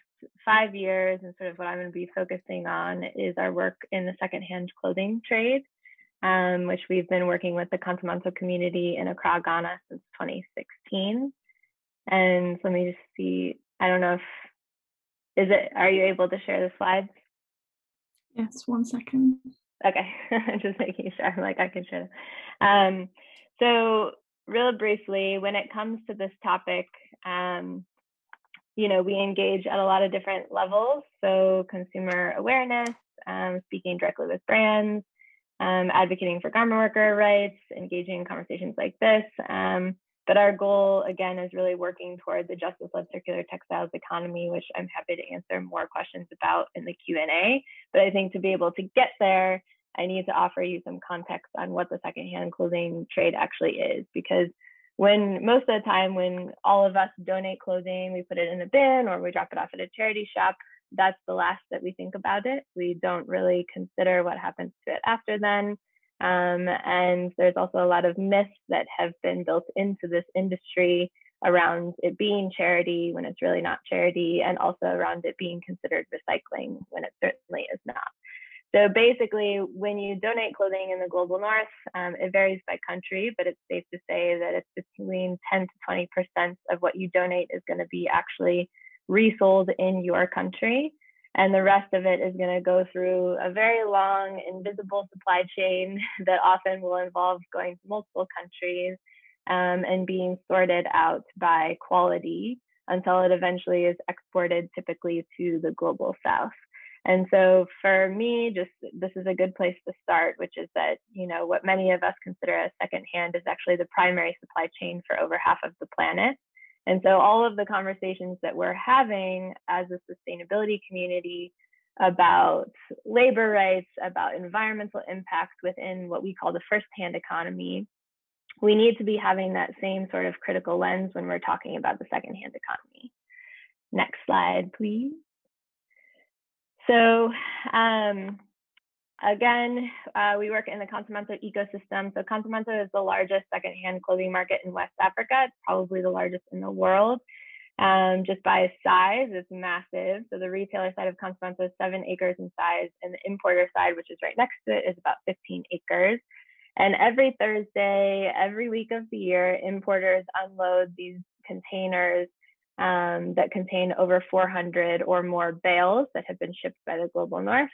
five years, and sort of what I'm going to be focusing on is our work in the secondhand clothing trade, um, which we've been working with the Kantamanto community in Accra, Ghana since 2016. And let me just see, I don't know if, is it, are you able to share the slides? Yes, one second. Okay, just making sure. Like, I can share. Um, so real briefly, when it comes to this topic, um, you know, we engage at a lot of different levels. So consumer awareness, um, speaking directly with brands, um, advocating for garment worker rights, engaging in conversations like this. Um, but our goal, again, is really working toward the justice-led circular textiles economy, which I'm happy to answer more questions about in the Q&A. But I think to be able to get there, I need to offer you some context on what the secondhand clothing trade actually is because when most of the time when all of us donate clothing, we put it in a bin or we drop it off at a charity shop, that's the last that we think about it. We don't really consider what happens to it after then. Um, and there's also a lot of myths that have been built into this industry around it being charity when it's really not charity, and also around it being considered recycling when it certainly is not. So basically, when you donate clothing in the global north, um, it varies by country, but it's safe to say that it's between 10 to 20% of what you donate is going to be actually resold in your country. And the rest of it is going to go through a very long, invisible supply chain that often will involve going to multiple countries um, and being sorted out by quality until it eventually is exported typically to the global south. And so for me, just this is a good place to start, which is that, you know, what many of us consider as secondhand is actually the primary supply chain for over half of the planet. And so all of the conversations that we're having as a sustainability community about labor rights, about environmental impact within what we call the first-hand economy, we need to be having that same sort of critical lens when we're talking about the second-hand economy. Next slide, please. So um, again, uh, we work in the Kantamanto ecosystem. So Kantamanto is the largest secondhand clothing market in West Africa. It's probably the largest in the world. Um, just by size, it's massive. So the retailer side of Kantamanto is seven acres in size, and the importer side, which is right next to it, is about 15 acres. And every Thursday, every week of the year, importers unload these containers um, that contain over 400 or more bales that have been shipped by the global north.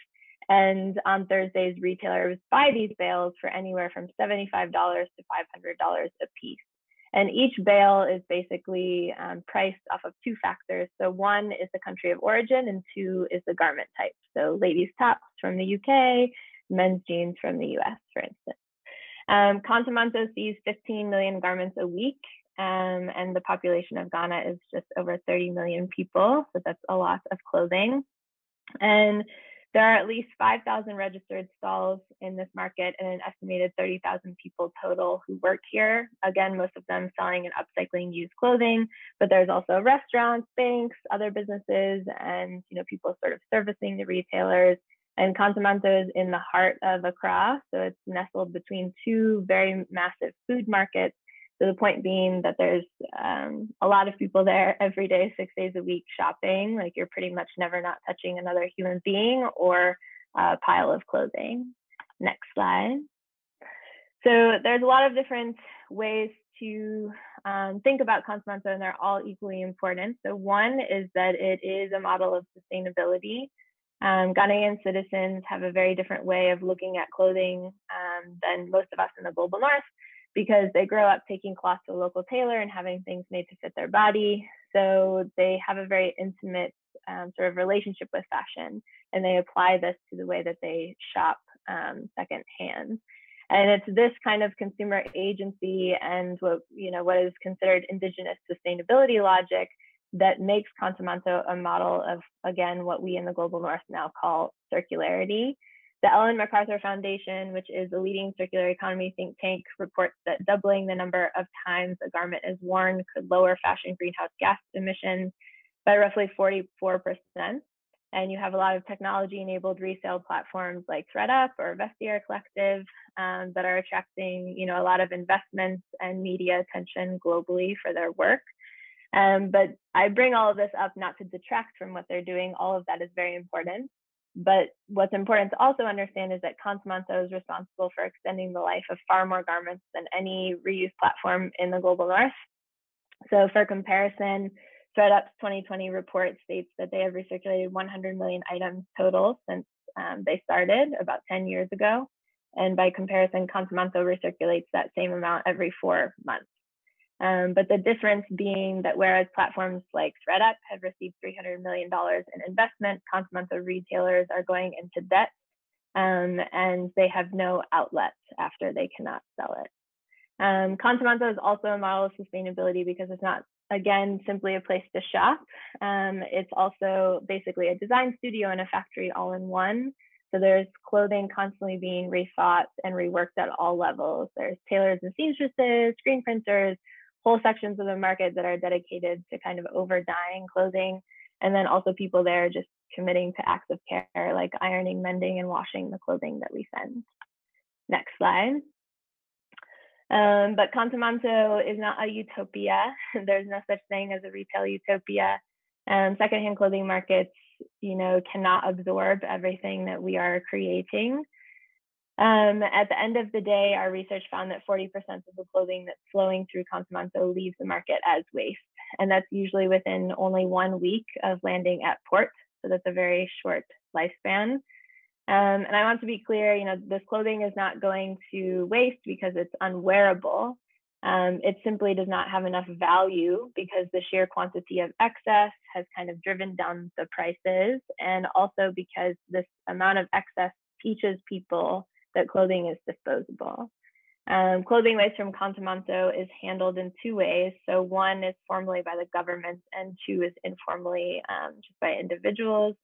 And on Thursdays, retailers buy these bales for anywhere from $75 to $500 a piece. And each bale is basically um, priced off of two factors. So one is the country of origin, and two is the garment type. So ladies' tops from the UK, men's jeans from the US, for instance. Um, Kantamanto sees 15 million garments a week, um, and the population of Ghana is just over 30 million people. So that's a lot of clothing. And there are at least 5,000 registered stalls in this market and an estimated 30,000 people total who work here. Again, most of them selling and upcycling used clothing, but there's also restaurants, banks, other businesses, and you know people sort of servicing the retailers. And Kantamanto is in the heart of Accra, so it's nestled between two very massive food markets so the point being that there's um, a lot of people there every day, six days a week shopping. Like you're pretty much never not touching another human being or a pile of clothing. Next slide. So there's a lot of different ways to um, think about Kantamanto and they're all equally important. So one is that it is a model of sustainability. Um, Ghanaian citizens have a very different way of looking at clothing um, than most of us in the global north because they grow up taking cloth to a local tailor and having things made to fit their body. So they have a very intimate um, sort of relationship with fashion, and they apply this to the way that they shop um, secondhand. And it's this kind of consumer agency and what you know what is considered indigenous sustainability logic that makes Kantamanto a model of again what we in the global north now call circularity. The Ellen MacArthur Foundation, which is a leading circular economy think tank, reports that doubling the number of times a garment is worn could lower fashion greenhouse gas emissions by roughly 44%. And you have a lot of technology enabled resale platforms like ThredUp or Vestiaire Collective um, that are attracting you know, a lot of investments and media attention globally for their work. Um, but I bring all of this up not to detract from what they're doing. All of that is very important. But what's important to also understand is that Kantamanto is responsible for extending the life of far more garments than any reuse platform in the global north. So for comparison, ThredUp's 2020 report states that they have recirculated 100 million items total since um, they started about 10 years ago. And by comparison, Kantamanto recirculates that same amount every four months. Um, but the difference being that whereas platforms like ThredUp have received $300 million in investment, Kantamanto retailers are going into debt um, and they have no outlet after they cannot sell it. Um, Kantamanto is also a model of sustainability because it's not, again, simply a place to shop. Um, it's also basically a design studio and a factory all in one. So there's clothing constantly being rethought and reworked at all levels. There's tailors and seamstresses, screen printers, whole sections of the market that are dedicated to kind of over dyeing clothing and then also people there just committing to acts of care like ironing mending and washing the clothing that we send next slide um, but Kantamanto is not a utopia. There's no such thing as a retail utopia. Um, secondhand clothing markets, you know, cannot absorb everything that we are creating. Um, at the end of the day, our research found that 40% of the clothing that's flowing through Kantamanto leaves the market as waste. And that's usually within only one week of landing at port. So that's a very short lifespan. Um, and I want to be clear, you know, this clothing is not going to waste because it's unwearable. Um, it simply does not have enough value because the sheer quantity of excess has kind of driven down the prices. And also because this amount of excess teaches people that clothing is disposable. Um, clothing waste from Kantamanto is handled in two ways. So one is formally by the government and two is informally um, just by individuals.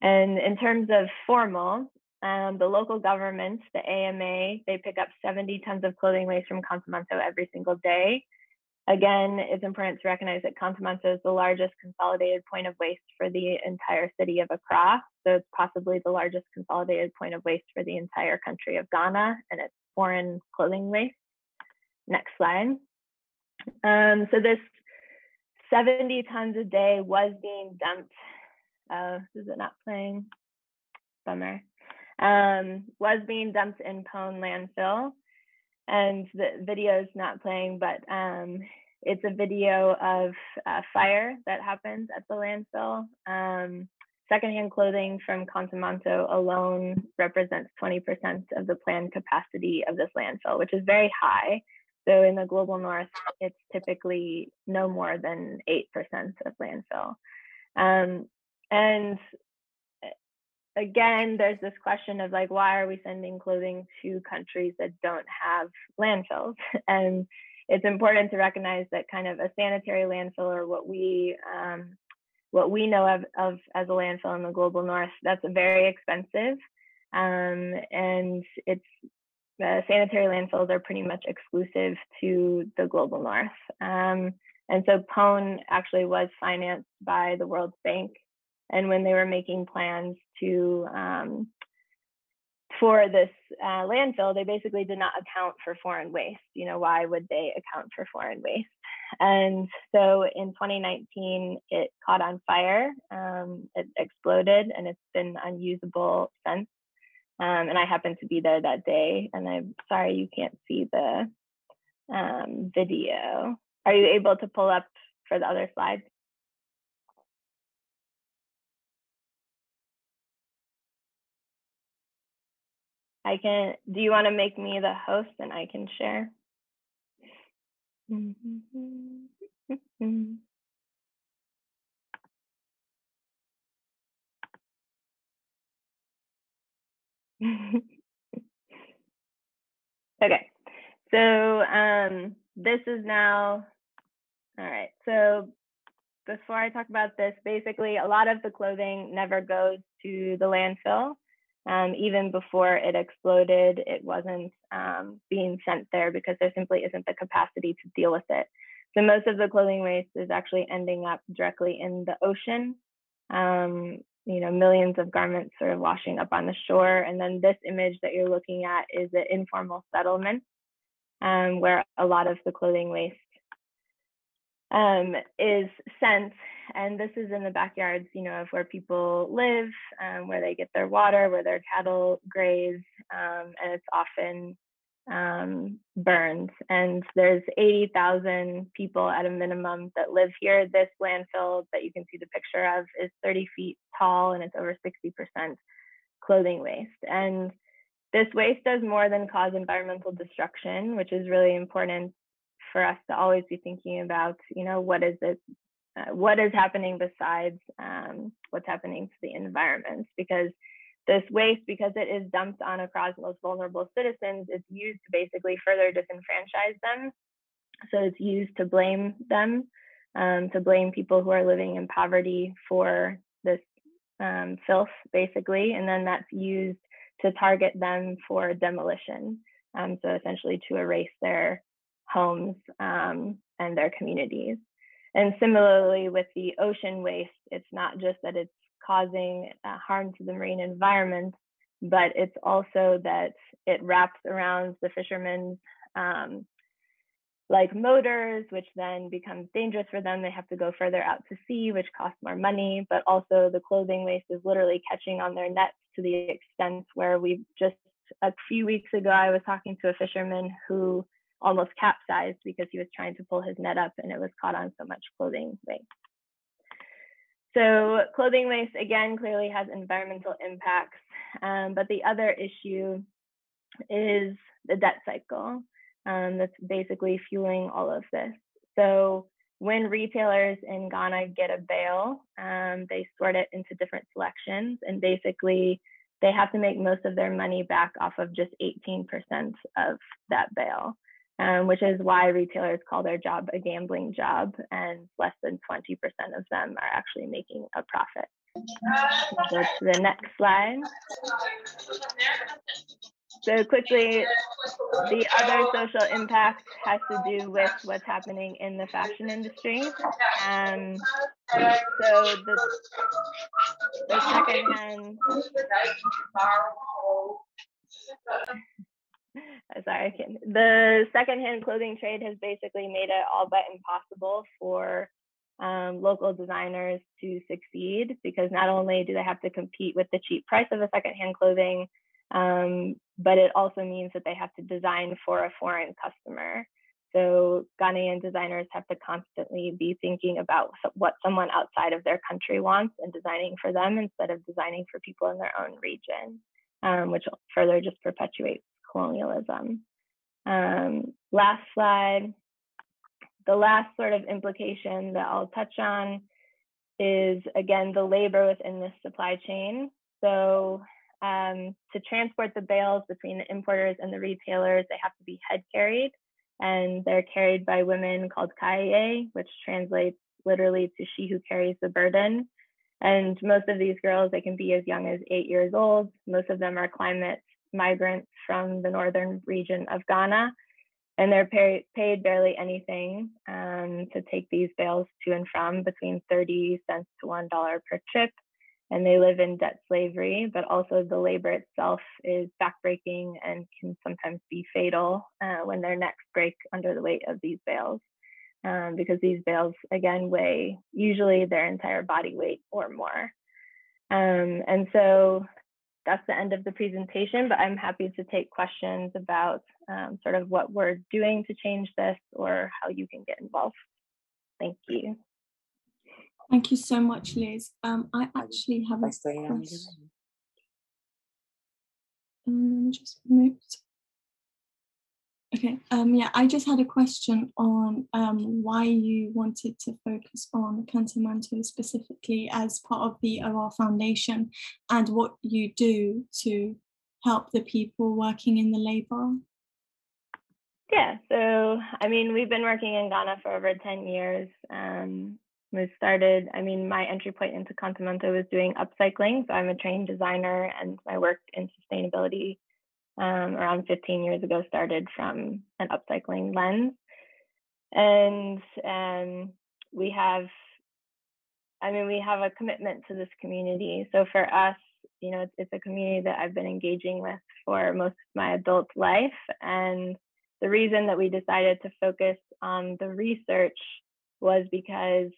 And in terms of formal, um, the local government, the AMA, they pick up 70 tons of clothing waste from Kantamanto every single day. Again, it's important to recognize that Kantamanto is the largest consolidated point of waste for the entire city of Accra. So it's possibly the largest consolidated point of waste for the entire country of Ghana, and it's foreign clothing waste. Next slide. Um, so this 70 tons a day was being dumped. Uh, is it not playing? Bummer. Um, was being dumped in Kpone landfill, and the video is not playing, but um, it's a video of a fire that happened at the landfill. Um, secondhand clothing from Kantamanto alone represents 20% of the planned capacity of this landfill, which is very high. So in the global north, it's typically no more than 8% of landfill. Um, and again, there's this question of like, why are we sending clothing to countries that don't have landfills? And it's important to recognize that kind of a sanitary landfill or what we um, what we know of, of as a landfill in the global north, that's very expensive. Um, and it's uh, sanitary landfills are pretty much exclusive to the global north. Um, and so Kpone actually was financed by the World Bank. And when they were making plans to um, for this uh, landfill, they basically did not account for foreign waste. You know, why would they account for foreign waste? And so in 2019, it caught on fire, um, it exploded, and it's been unusable since. Um, and I happened to be there that day, and I'm sorry you can't see the um, video. Are you able to pull up for the other slides? I can, do you want to make me the host and I can share? okay, so um, this is now, all right, so before I talk about this, basically a lot of the clothing never goes to the landfill. Um, even before it exploded, it wasn't um, being sent there because there simply isn't the capacity to deal with it. So most of the clothing waste is actually ending up directly in the ocean. Um, you know, millions of garments sort of washing up on the shore. And then this image that you're looking at is an informal settlement um, where a lot of the clothing waste um, is sent. And this is in the backyards, you know, of where people live, um, where they get their water, where their cattle graze, um, and it's often um, burned. And there's 80,000 people at a minimum that live here. This landfill that you can see the picture of is 30 feet tall, and it's over 60% clothing waste. And this waste does more than cause environmental destruction, which is really important for us to always be thinking about, you know, what is it, uh, what is happening besides um, what's happening to the environment? Because this waste, because it is dumped on across most vulnerable citizens, is used to basically further disenfranchise them. So it's used to blame them, um, to blame people who are living in poverty for this um, filth, basically, and then that's used to target them for demolition. Um, so essentially to erase their homes um, and their communities. And similarly with the ocean waste, it's not just that it's causing uh, harm to the marine environment, but it's also that it wraps around the fishermen's um, like motors, which then becomes dangerous for them. They have to go further out to sea, which costs more money, but also the clothing waste is literally catching on their nets to the extent where we just a few weeks ago, I was talking to a fisherman who almost capsized because he was trying to pull his net up and it was caught on so much clothing waste. So clothing waste, again, clearly has environmental impacts. Um, but the other issue is the debt cycle um, that's basically fueling all of this. So when retailers in Ghana get a bale, um, they sort it into different selections and basically they have to make most of their money back off of just 18% of that bale um, which is why retailers call their job a gambling job, and less than 20% of them are actually making a profit. Go to the next slide. So quickly, the other social impact has to do with what's happening in the fashion industry. Um, so the, the secondhand sorry, the secondhand clothing trade has basically made it all but impossible for um, local designers to succeed because not only do they have to compete with the cheap price of a secondhand clothing, um, but it also means that they have to design for a foreign customer. So Ghanaian designers have to constantly be thinking about what someone outside of their country wants and designing for them instead of designing for people in their own region, um, which further just perpetuates colonialism. Um, last slide. The last sort of implication that I'll touch on is again the labor within this supply chain. So um, to transport the bales between the importers and the retailers, they have to be head carried and they're carried by women called kaiye, which translates literally to she who carries the burden. And most of these girls, they can be as young as eight years old. Most of them are climate migrants from the northern region of Ghana. And they're pay, paid barely anything um, to take these bales to and from between 30 cents to $1 per trip and they live in debt slavery, but also the labor itself is backbreaking and can sometimes be fatal uh, when their necks break under the weight of these bales. Um, because these bales, again, weigh usually their entire body weight or more. Um, and so that's the end of the presentation, but I'm happy to take questions about um, sort of what we're doing to change this or how you can get involved. Thank you. Thank you so much, Liz. Um, I actually have a question. Um, just moved. Okay. Um, yeah, I just had a question on um, why you wanted to focus on Kantamanto specifically as part of the OR Foundation and what you do to help the people working in the labour. Yeah, so I mean, we've been working in Ghana for over 10 years. Um, we started, I mean, my entry point into Kantamanto was doing upcycling. So I'm a trained designer and my work in sustainability um, around 15 years ago started from an upcycling lens. And um, we have, I mean, we have a commitment to this community. So for us, you know, it's, it's a community that I've been engaging with for most of my adult life. And the reason that we decided to focus on the research was because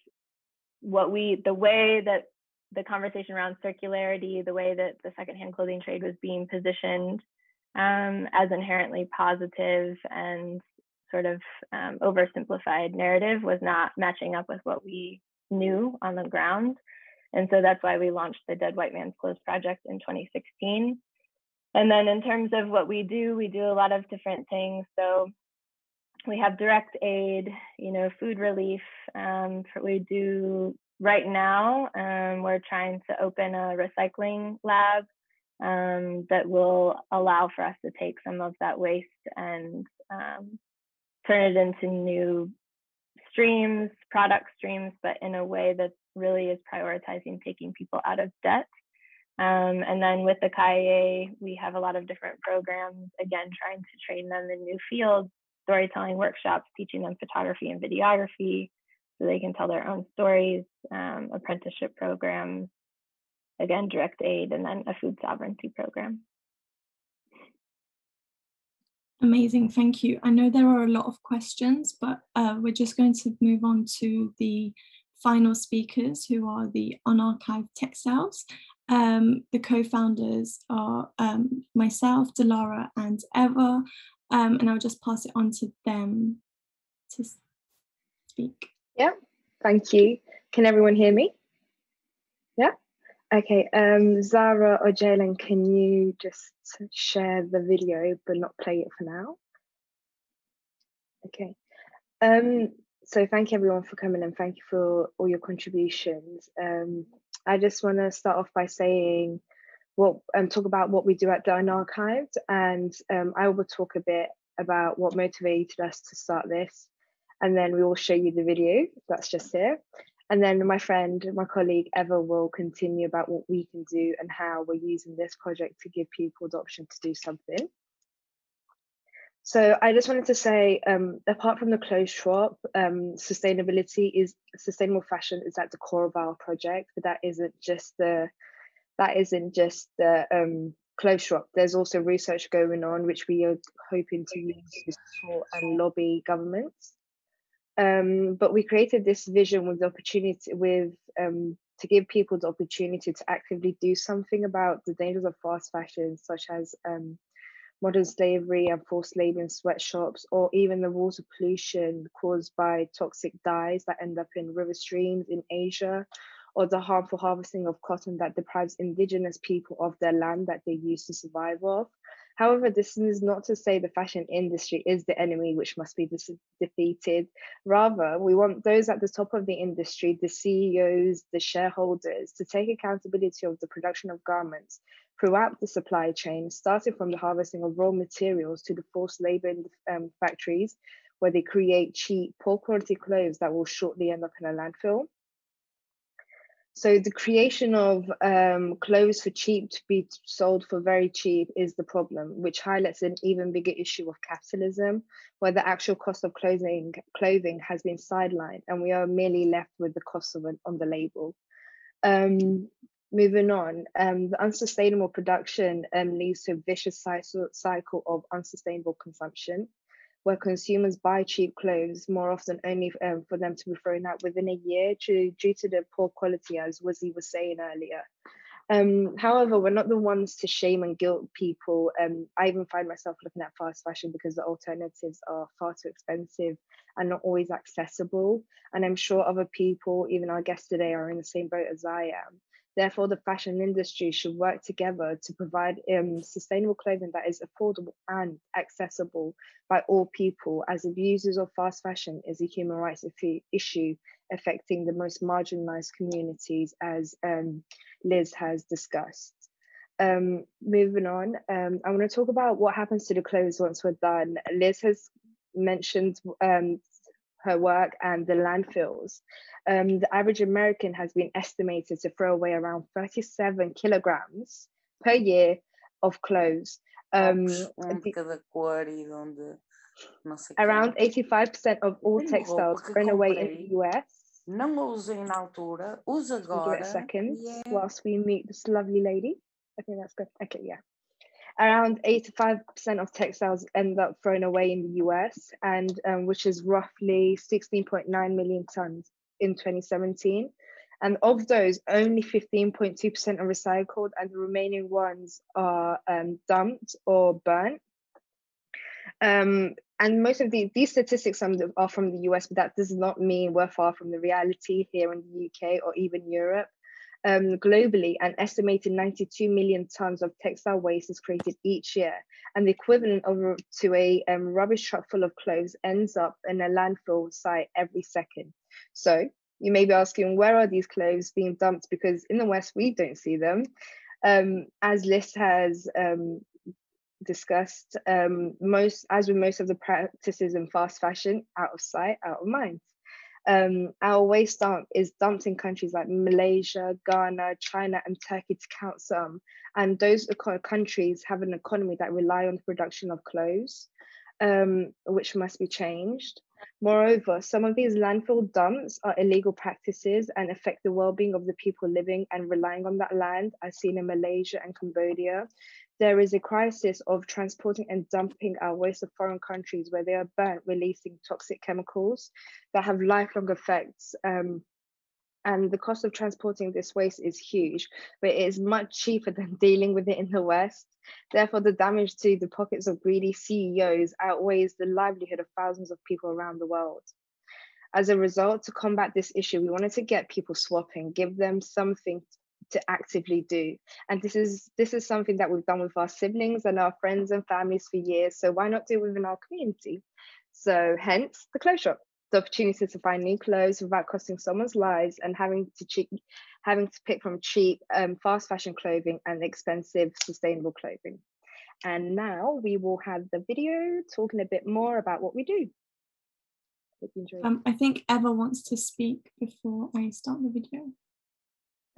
what we the way that the conversation around circularity, the way that the secondhand clothing trade was being positioned um, as inherently positive and sort of um, oversimplified narrative was not matching up with what we knew on the ground. And so that's why we launched the Dead White Man's Clothes Project in 2016. And then in terms of what we do, we do a lot of different things. So we have direct aid, you know, food relief. Um, we do right now. Um, we're trying to open a recycling lab um, that will allow for us to take some of that waste and um, turn it into new streams, product streams, but in a way that really is prioritizing taking people out of debt. Um, and then with the KIA, we have a lot of different programs, again, trying to train them in new fields storytelling workshops, teaching them photography and videography so they can tell their own stories, um, apprenticeship programs, again, direct aid, and then a food sovereignty program. Amazing, thank you. I know there are a lot of questions, but uh, we're just going to move on to the final speakers who are the unarchived textiles. Um, the co-founders are um, myself, Dilara and Eva um, and I'll just pass it on to them to speak. Yeah, thank you. Can everyone hear me? Okay. Um, Zara or Jalen, can you just share the video but not play it for now? Okay. Um, so thank you everyone for coming and thank you for all your contributions. Um, I just want to start off by saying what um, talk about what we do at the Unarchived, and um, I will talk a bit about what motivated us to start this, and then we will show you the video. That's just here, and then my friend, my colleague Eva will continue about what we can do and how we're using this project to give people the option to do something. So I just wanted to say, um, apart from the clothes shop, um, sustainability is sustainable fashion is at the core of our project, but that isn't just the that isn't just the um, shop. There's also research going on, which we are hoping to use to support and lobby governments. Um, but we created this vision with the opportunity with um, to give people the opportunity to actively do something about the dangers of fast fashion, such as um, modern slavery and forced labor in sweatshops, or even the water pollution caused by toxic dyes that end up in river streams in Asia, or the harmful harvesting of cotton that deprives indigenous people of their land that they used to survive off. However, this is not to say the fashion industry is the enemy which must be defeated. Rather, we want those at the top of the industry, the CEOs, the shareholders, to take accountability of the production of garments throughout the supply chain, starting from the harvesting of raw materials to the forced labor in the um, factories, where they create cheap, poor quality clothes that will shortly end up in a landfill. So the creation of um, clothes for cheap to be sold for very cheap is the problem, which highlights an even bigger issue of capitalism, where the actual cost of clothing clothing has been sidelined, and we are merely left with the cost of it on the label. Um, moving on, um, the unsustainable production um, leads to a vicious cycle of unsustainable consumption where consumers buy cheap clothes more often only um, for them to be thrown out within a year due, due to the poor quality, as Wuzzy was saying earlier. Um, however, we're not the ones to shame and guilt people. Um, I even find myself looking at fast fashion because the alternatives are far too expensive and not always accessible. And I'm sure other people, even our guests today, are in the same boat as I am. Therefore, the fashion industry should work together to provide um, sustainable clothing that is affordable and accessible by all people, as abuses of fast fashion is a human rights issue affecting the most marginalized communities, as um, Liz has discussed. Um, moving on, um, I want to talk about what happens to the clothes once we're done. Liz has mentioned um, her work and the landfills. Um, the average American has been estimated to throw away around 37 kilograms per year of clothes. Um, around 85% of all textiles thrown away in the US. Não usei na altura, usa agora. Give it a second yeah. whilst we meet this lovely lady. I think that's good. Okay, yeah. Around 85% of textiles end up thrown away in the US, and um, which is roughly 16.9 million tons in 2017. And of those, only 15.2% are recycled, and the remaining ones are um, dumped or burnt. Um, and most of the, these statistics are from the US, but that does not mean we're far from the reality here in the UK or even Europe. Um, globally, an estimated 92 million tons of textile waste is created each year, and the equivalent of to a um, rubbish truck full of clothes ends up in a landfill site every second. So you may be asking, where are these clothes being dumped? Because in the West, we don't see them. Um, as Liz has um, discussed, um, most as with most of the practices in fast fashion, out of sight, out of mind. Um, our waste dump is dumped in countries like Malaysia, Ghana, China, and Turkey to count some. And those countries have an economy that rely on the production of clothes, um, which must be changed. Moreover, some of these landfill dumps are illegal practices and affect the well-being of the people living and relying on that land, as seen in Malaysia and Cambodia, there is a crisis of transporting and dumping our waste of foreign countries where they are burnt, releasing toxic chemicals that have lifelong effects. Um, and the cost of transporting this waste is huge, but it is much cheaper than dealing with it in the West. Therefore, the damage to the pockets of greedy CEOs outweighs the livelihood of thousands of people around the world. As a result, to combat this issue, we wanted to get people swapping, give them something to actively do. And this is this is something that we've done with our siblings and our friends and families for years. So why not do it within our community? So hence the clothes shop the opportunity to find new clothes without costing someone's lives and having to cheap having to pick from cheap um, fast fashion clothing and expensive sustainable clothing. And now we will have the video talking a bit more about what we do. Um, I think Eva wants to speak before I start the video.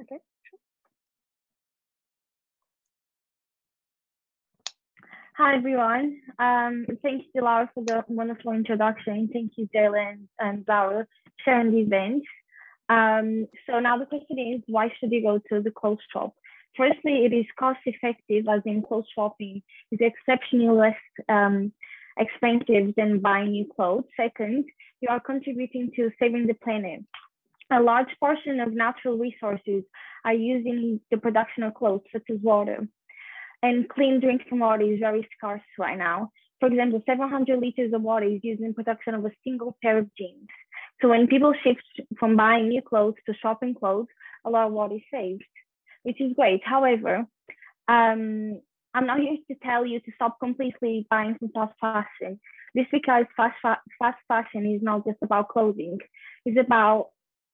Okay. Hi, everyone. Um, thank you, Laura, for the wonderful introduction. Thank you, Jalen and Laura, sharing the event. Um, so now the question is, why should you go to the clothes shop? Firstly, it is cost effective, as in clothes shopping is exceptionally less um, expensive than buying new clothes. Second, you are contributing to saving the planet. A large portion of natural resources are used in the production of clothes, such as water. And clean drinking water is very scarce right now. For example, 700 liters of water is used in production of a single pair of jeans. So when people shift from buying new clothes to shopping clothes, a lot of water is saved, which is great. However, um, I'm not here to tell you to stop completely buying from fast fashion. This because fast, fa fast fashion is not just about clothing. It's about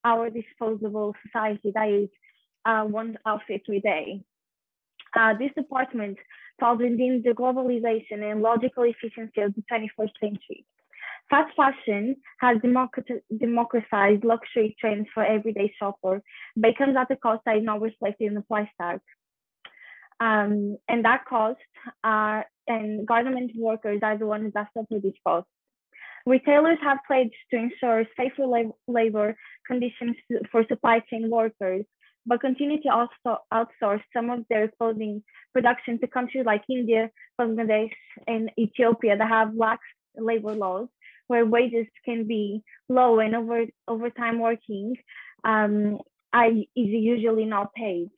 our disposable society that is uh, one outfit per day. Uh, this department falls within the globalization and logical efficiency of the 21st century. Fast fashion has democratized luxury trends for everyday shopper, but it comes at a cost that is not reflected in the price tag. Um, and that cost, uh, and government workers are the ones that suffer this cost. Retailers have pledged to ensure safer labor conditions for supply chain workers, but continue to also outsource some of their clothing production to countries like India, Bangladesh, and Ethiopia that have lax labor laws, where wages can be low and over overtime working um, is usually not paid.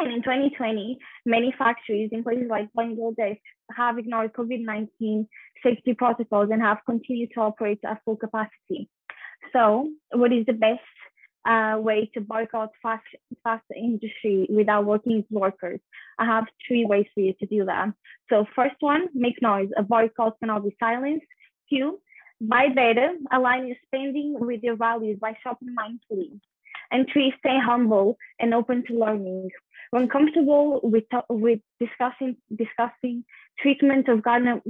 And in 2020, many factories in places like Bangladesh have ignored COVID-19 safety protocols and have continued to operate at full capacity. So what is the best uh, way to boycott fast, fast industry without working with workers? I have three ways for you to do that. So first one, make noise. A boycott cannot be silenced. Two, buy better. Align your spending with your values by shopping mindfully. And three, stay humble and open to learning when comfortable with, with discussing, discussing treatment of garden,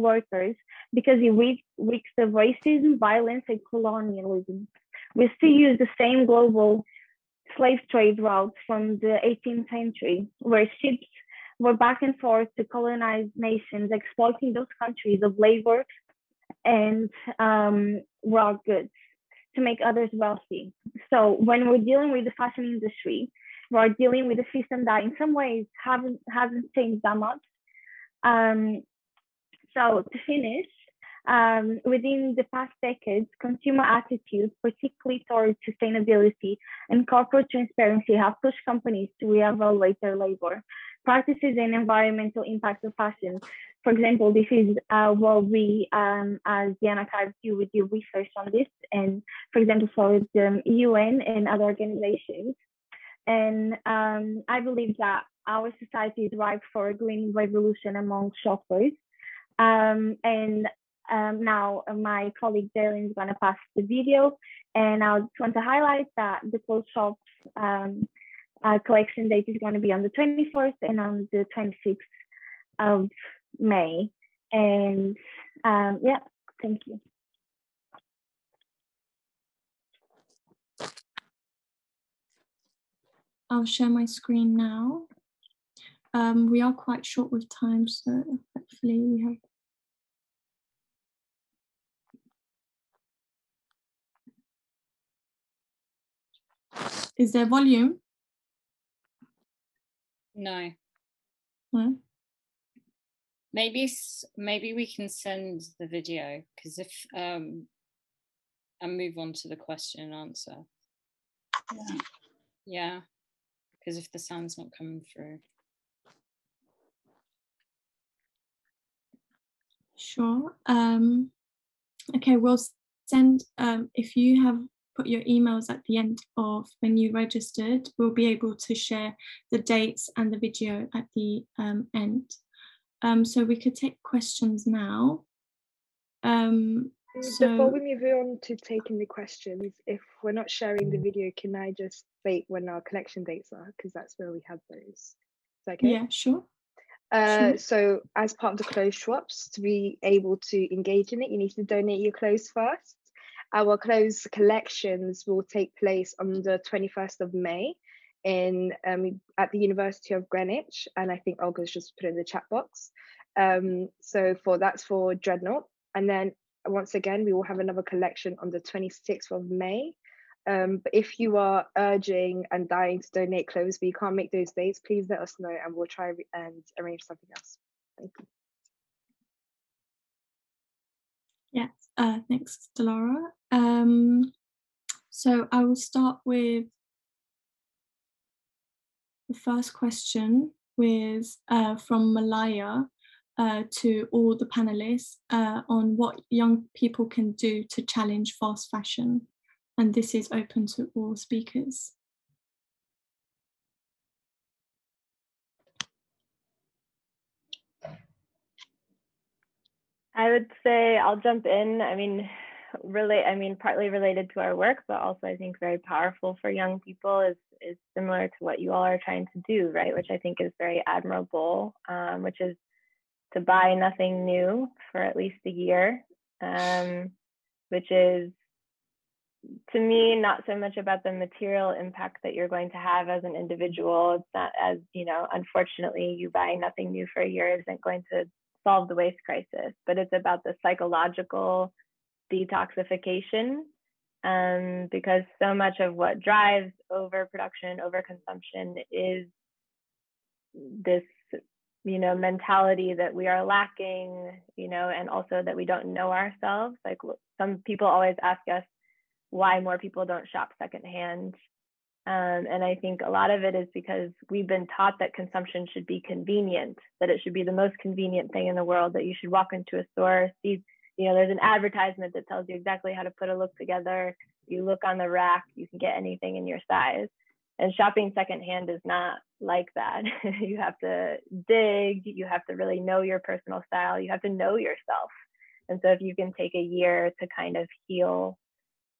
workers because it weaks the racism, violence, and colonialism. We still use the same global slave trade routes from the 18th century, where ships were back and forth to colonize nations, exploiting those countries of labor and um, raw goods to make others wealthy. So when we're dealing with the fashion industry, we're dealing with a system that in some ways haven't hasn't changed that much. Um, so to finish, um, within the past decades, consumer attitudes, particularly towards sustainability and corporate transparency, have pushed companies to reevaluate their labor practices and environmental impact of fashion. For example, this is uh, what we um, as the archive do, we do research on this. And for example, for the UN and other organizations, and um, I believe that our society is ripe for a green revolution among shoppers. Um, and um, now my colleague Darren is going to pass the video. And I just want to highlight that the clothes shops um, uh, collection date is going to be on the 24th and on the 26th of May. And um, yeah, thank you. I'll share my screen now. Um, we are quite short with time, so hopefully we have Is there volume? No. No. Maybe maybe we can send the video because if um and move on to the question and answer. Yeah. Yeah because if the sound's not coming through. Sure. Um, okay, we'll send, um, if you have put your emails at the end of when you registered, we'll be able to share the dates and the video at the um, end. Um, so we could take questions now. Um, so, Before we move on to taking the questions, if we're not sharing the video, can I just state when our collection dates are? Because that's where we have those. Okay? Yeah, sure. Uh, sure. So, as part of the clothes swaps, to be able to engage in it, you need to donate your clothes first. Our clothes collections will take place on the 21st of May in um, at the University of Greenwich, and I think Olga's just put in the chat box. Um, so for that's for Dreadnought, and then once again, we will have another collection on the 26th of May. Um, but if you are urging and dying to donate clothes, but you can't make those dates, please let us know and we'll try and arrange something else. Thank you. Yes, uh, thanks, Dilara. Um, so I will start with the first question with uh, from Malaya uh, to all the panelists uh, on what young people can do to challenge fast fashion. And this is open to all speakers. I would say I'll jump in. I mean, really, I mean, partly related to our work, but also I think very powerful for young people is is similar to what you all are trying to do, right? Which I think is very admirable, um, which is to buy nothing new for at least a year, um, which is to me not so much about the material impact that you're going to have as an individual. It's not as you know, unfortunately, you buying nothing new for a year isn't going to solve the waste crisis, but it's about the psychological detoxification um, because so much of what drives overproduction, overconsumption is this, you know, mentality that we are lacking, you know, and also that we don't know ourselves. Like some people always ask us why more people don't shop secondhand. Um, and I think a lot of it is because we've been taught that consumption should be convenient, that it should be the most convenient thing in the world, that you should walk into a store, see, you know, there's an advertisement that tells you exactly how to put a look together. You look on the rack, you can get anything in your size. And shopping secondhand is not like that. you have to dig, you have to really know your personal style, you have to know yourself. And so if you can take a year to kind of heal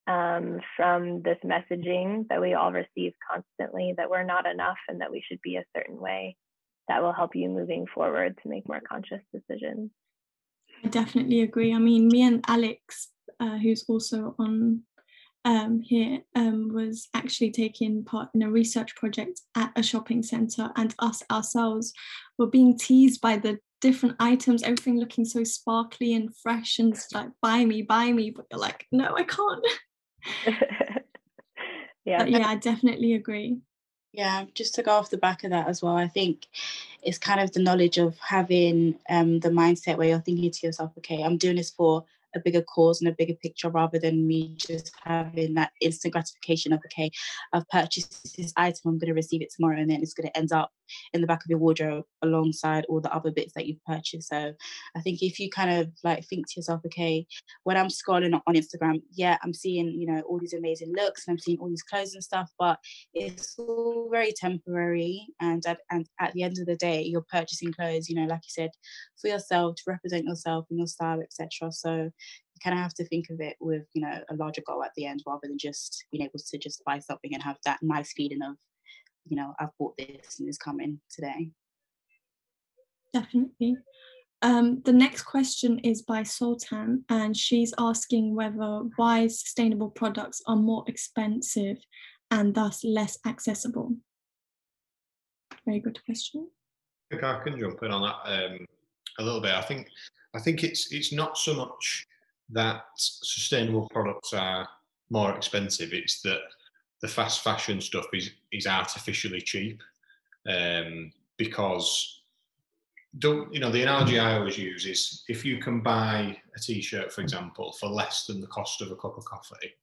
um, from this messaging that we all receive constantly that we're not enough and that we should be a certain way that will help you moving forward to make more conscious decisions. I definitely agree. I mean, me and Alex, uh, who's also on um, here, um, was actually taking part in a research project at a shopping centre, and us ourselves were being teased by the different items, everything looking so sparkly and fresh, and like, buy me, buy me. But you're like, no, I can't. yeah. But yeah, I definitely agree. Yeah, just to go off the back of that as well, I think it's kind of the knowledge of having um, the mindset where you're thinking to yourself, okay, I'm doing this for a bigger cause and a bigger picture rather than me just having that instant gratification of okay i've purchased this item i'm going to receive it tomorrow and then it's going to end up in the back of your wardrobe alongside all the other bits that you've purchased. So i think if you kind of like think to yourself okay when i'm scrolling on instagram yeah i'm seeing you know all these amazing looks and i'm seeing all these clothes and stuff but it's all very temporary and at, and at the end of the day you're purchasing clothes you know like you said for yourself to represent yourself and your style etc so kind of have to think of it with you know a larger goal at the end rather than just being able to just buy something and have that nice feeling of you know i've bought this and it's coming today definitely um, the next question is by Sultan, and she's asking whether why sustainable products are more expensive and thus less accessible. Very good question. I think I can jump in on that um, a little bit. I think I think it's it's not so much that sustainable products are more expensive. It's that the fast fashion stuff is is artificially cheap um, because don't you know the analogy I always use is if you can buy a t-shirt, for example, for less than the cost of a cup of coffee,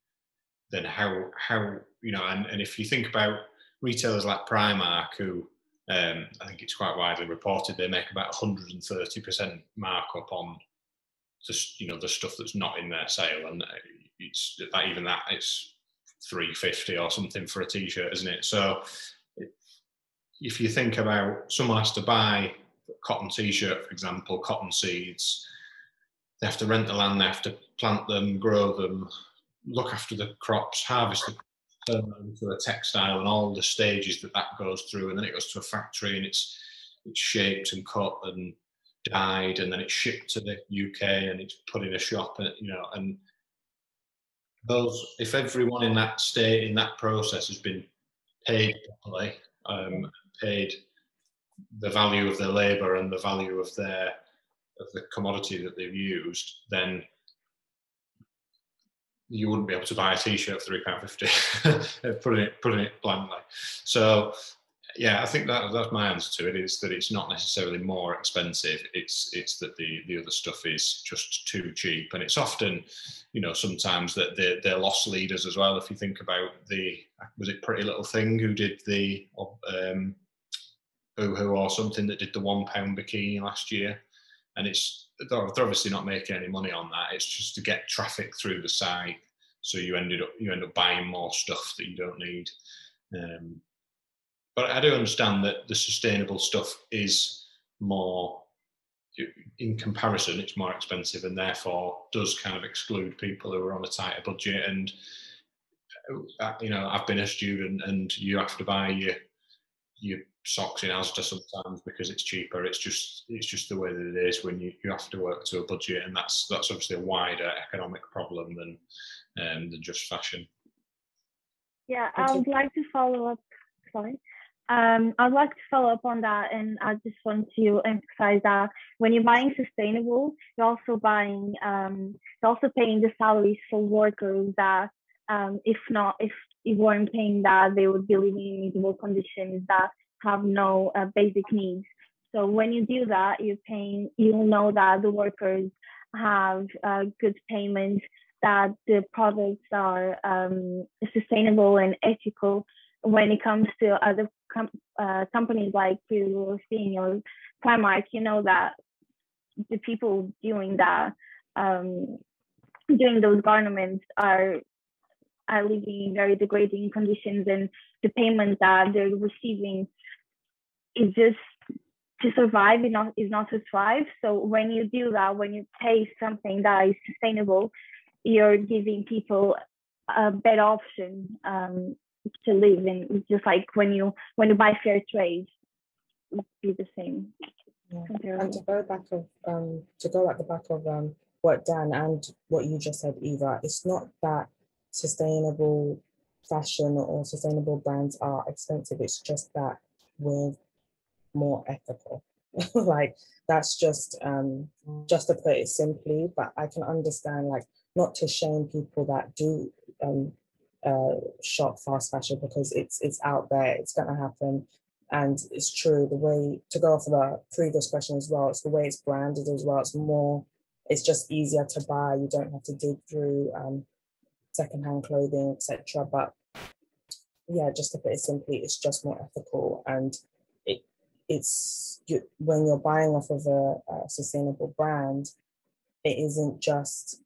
then how how you know and, and if you think about retailers like Primark who um, I think it's quite widely reported they make about 130% markup on just you know the stuff that's not in their sale, and it's that even that it's three fifty or something for a t-shirt, isn't it? So if you think about someone has to buy a cotton t-shirt, for example, cotton seeds, they have to rent the land, they have to plant them, grow them, look after the crops, harvest them, turn them into a textile, and all the stages that that goes through, and then it goes to a factory and it's it's shaped and cut and died and then it's shipped to the UK and it's put in a shop and you know and those if everyone in that state in that process has been paid properly um, paid the value of their labor and the value of their of the commodity that they've used then you wouldn't be able to buy a t-shirt for three pound fifty putting it putting it bluntly. So yeah, I think that that's my answer to it. Is that it's not necessarily more expensive. It's it's that the the other stuff is just too cheap, and it's often, you know, sometimes that they're, they're loss leaders as well. If you think about the was it Pretty Little Thing who did the um, Boohoo or something that did the one pound bikini last year, and it's they're, obviously not making any money on that. It's just to get traffic through the site, so you ended up you end up buying more stuff that you don't need. Um, but I do understand that the sustainable stuff is more, in comparison, it's more expensive and therefore does kind of exclude people who are on a tighter budget. And uh, you know, I've been a student, and you have to buy your your socks in Asda sometimes because it's cheaper. It's just it's just the way that it is when you, you have to work to a budget, and that's that's obviously a wider economic problem than um, than just fashion. Yeah, I would like to follow up. Sorry. Um, I'd like to follow up on that, and I just want to emphasize that when you're buying sustainable, you're also buying, um, you're also paying the salaries for workers that, um, if not, if you weren't paying that, they would be living in miserable conditions that have no uh, basic needs. So when you do that, you're paying, you'll know that the workers have uh, good payment, that the products are um, sustainable and ethical when it comes to other com- uh, companies like Previously or Primark, you know that the people doing that, um, doing those garments are are living in very degrading conditions, and the payment that they're receiving is just to survive is not is not to thrive. So when you do that, when you pay something that is sustainable, you're giving people a better option um, to live in just like when you when you buy fair trade be the same. Yeah. and to go back of um to go at the back of um what dan and what you just said eva it's not that sustainable fashion or sustainable brands are expensive. It's just that we're more ethical. Like that's just um just to put it simply but i can understand like not to shame people that do um uh, shop fast fashion because it's it's out there, it's going to happen. And it's true, the way to go off of the previous question as well, it's the way it's branded as well. It's more, it's just easier to buy. You don't have to dig through um, secondhand clothing, etc. But yeah, just to put it simply, it's just more ethical and it it's you, when you're buying off of a, a sustainable brand, it isn't just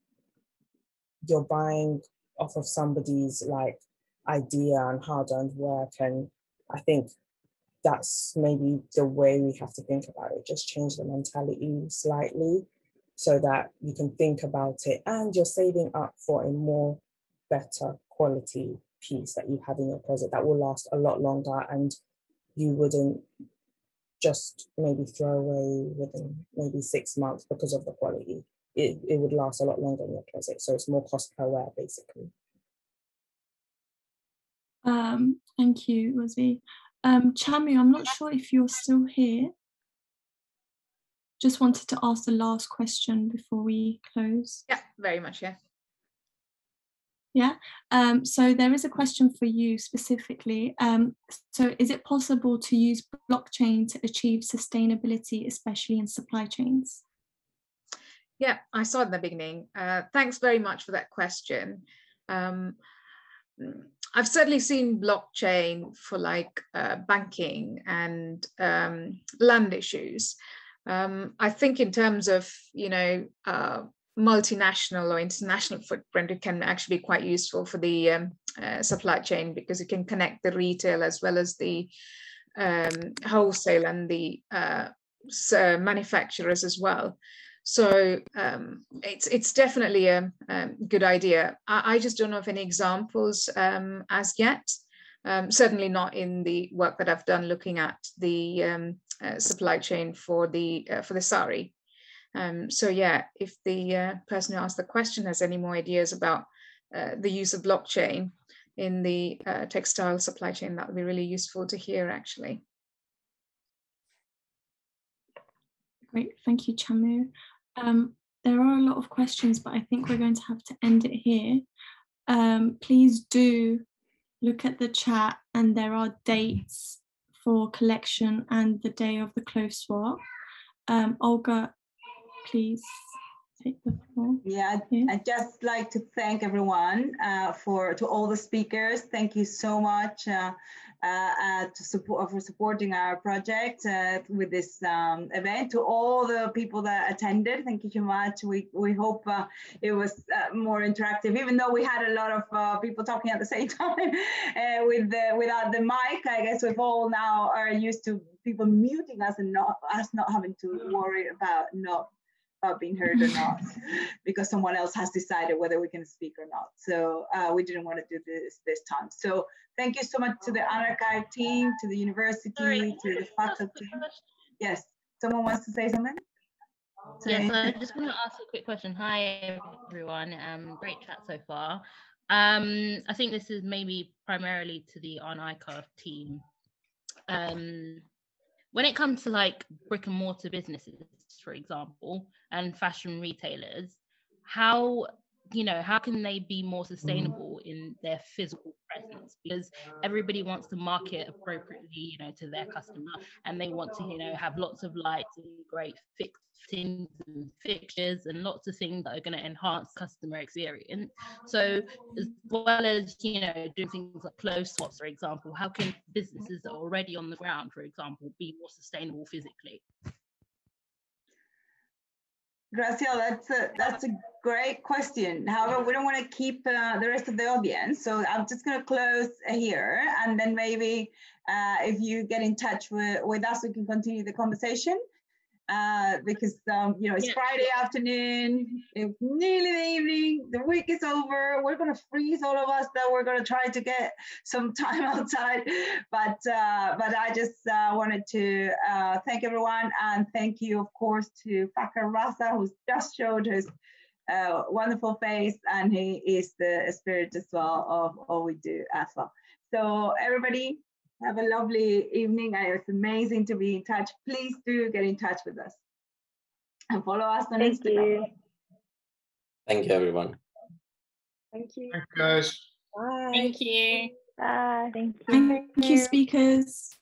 you're buying off of somebody's like idea and hard-earned work and i think that's maybe the way we have to think about it just change the mentality slightly so that you can think about it and you're saving up for a more better quality piece that you have in your closet that will last a lot longer and you wouldn't just maybe throw away within maybe six months because of the quality it, it would last a lot longer in your closet. So it's more cost per wear, basically. Um, thank you, Rosie. Um, Chamu, I'm not sure if you're still here. Just wanted to ask the last question before we close. Yeah, very much, yeah. Yeah. Um, so there is a question for you specifically. Um, so is it possible to use blockchain to achieve sustainability, especially in supply chains? Yeah, I saw it in the beginning. Uh, thanks very much for that question. Um, I've certainly seen blockchain for like uh, banking and um, land issues. Um, I think in terms of, you know, uh, multinational or international footprint, it can actually be quite useful for the um, uh, supply chain because it can connect the retail as well as the um, wholesale and the uh, manufacturers as well. So um, it's it's definitely a, a um, good idea. I, I, just don't know of any examples um, as yet. Um, certainly not in the work that I've done looking at the um, uh, supply chain for the uh, for the sari. Um, so yeah, if the uh, person who asked the question has any more ideas about uh, the use of blockchain in the uh, textile supply chain, that would be really useful to hear actually. Great, thank you, Chamu. Um, there are a lot of questions, but I think we're going to have to end it here. Um, please do look at the chat, and there are dates for collection and the day of the clothes swap. Um, Olga, please take the floor. Yeah, I'd just like to thank everyone uh, for to all the speakers. Thank you so much uh, uh, uh to support for supporting our project uh, with this um, event. To all the people that attended, thank you so much. We we hope uh, it was more interactive, even though we had a lot of people talking at the same time with the, without the mic. I guess we've all now are used to people muting us and not us not having to worry about not uh, being heard or not because someone else has decided whether we can speak or not. So uh, we didn't want to do this this time. So thank you so much to the archive team, to the university, Sorry, to the faculty. Yes, someone wants to say something? Yes, I just want to ask a quick question. Hi, everyone. Um, great chat so far. Um, I think this is maybe primarily to the UN/ARCHIVED team. Um, when it comes to like brick and mortar businesses, for example, and fashion retailers, how you know how can they be more mm-hmm. sustainable in their physical presence? Because everybody wants to market appropriately you know to their customer and they want to you know have lots of lights and great fixings and fixtures and lots of things that are going to enhance customer experience. So as well as you know doing things like clothes swaps for example how can businesses that are already on the ground for example be more sustainable physically Graciela, that's a, that's a great question. However, we don't want to keep uh, the rest of the audience. So I'm just going to close here and then maybe uh, if you get in touch with, with us, we can continue the conversation uh, because um, you know it's yeah. Friday afternoon, it's nearly the evening, the week is over. We're gonna freeze all of us. That we're gonna try to get some time outside, but uh, but I just uh, wanted to uh, thank everyone and thank you, of course, to Fakar Rasa who's just showed his. Uh, wonderful face, and he is the spirit as well of all we do as well. So, everybody, have a lovely evening. It's amazing to be in touch. Please do get in touch with us and follow us on Thank Instagram. You. Thank you, everyone. Thank you. Thank you, guys. Bye. Thank you. Bye. Thank you. Thank you, speakers.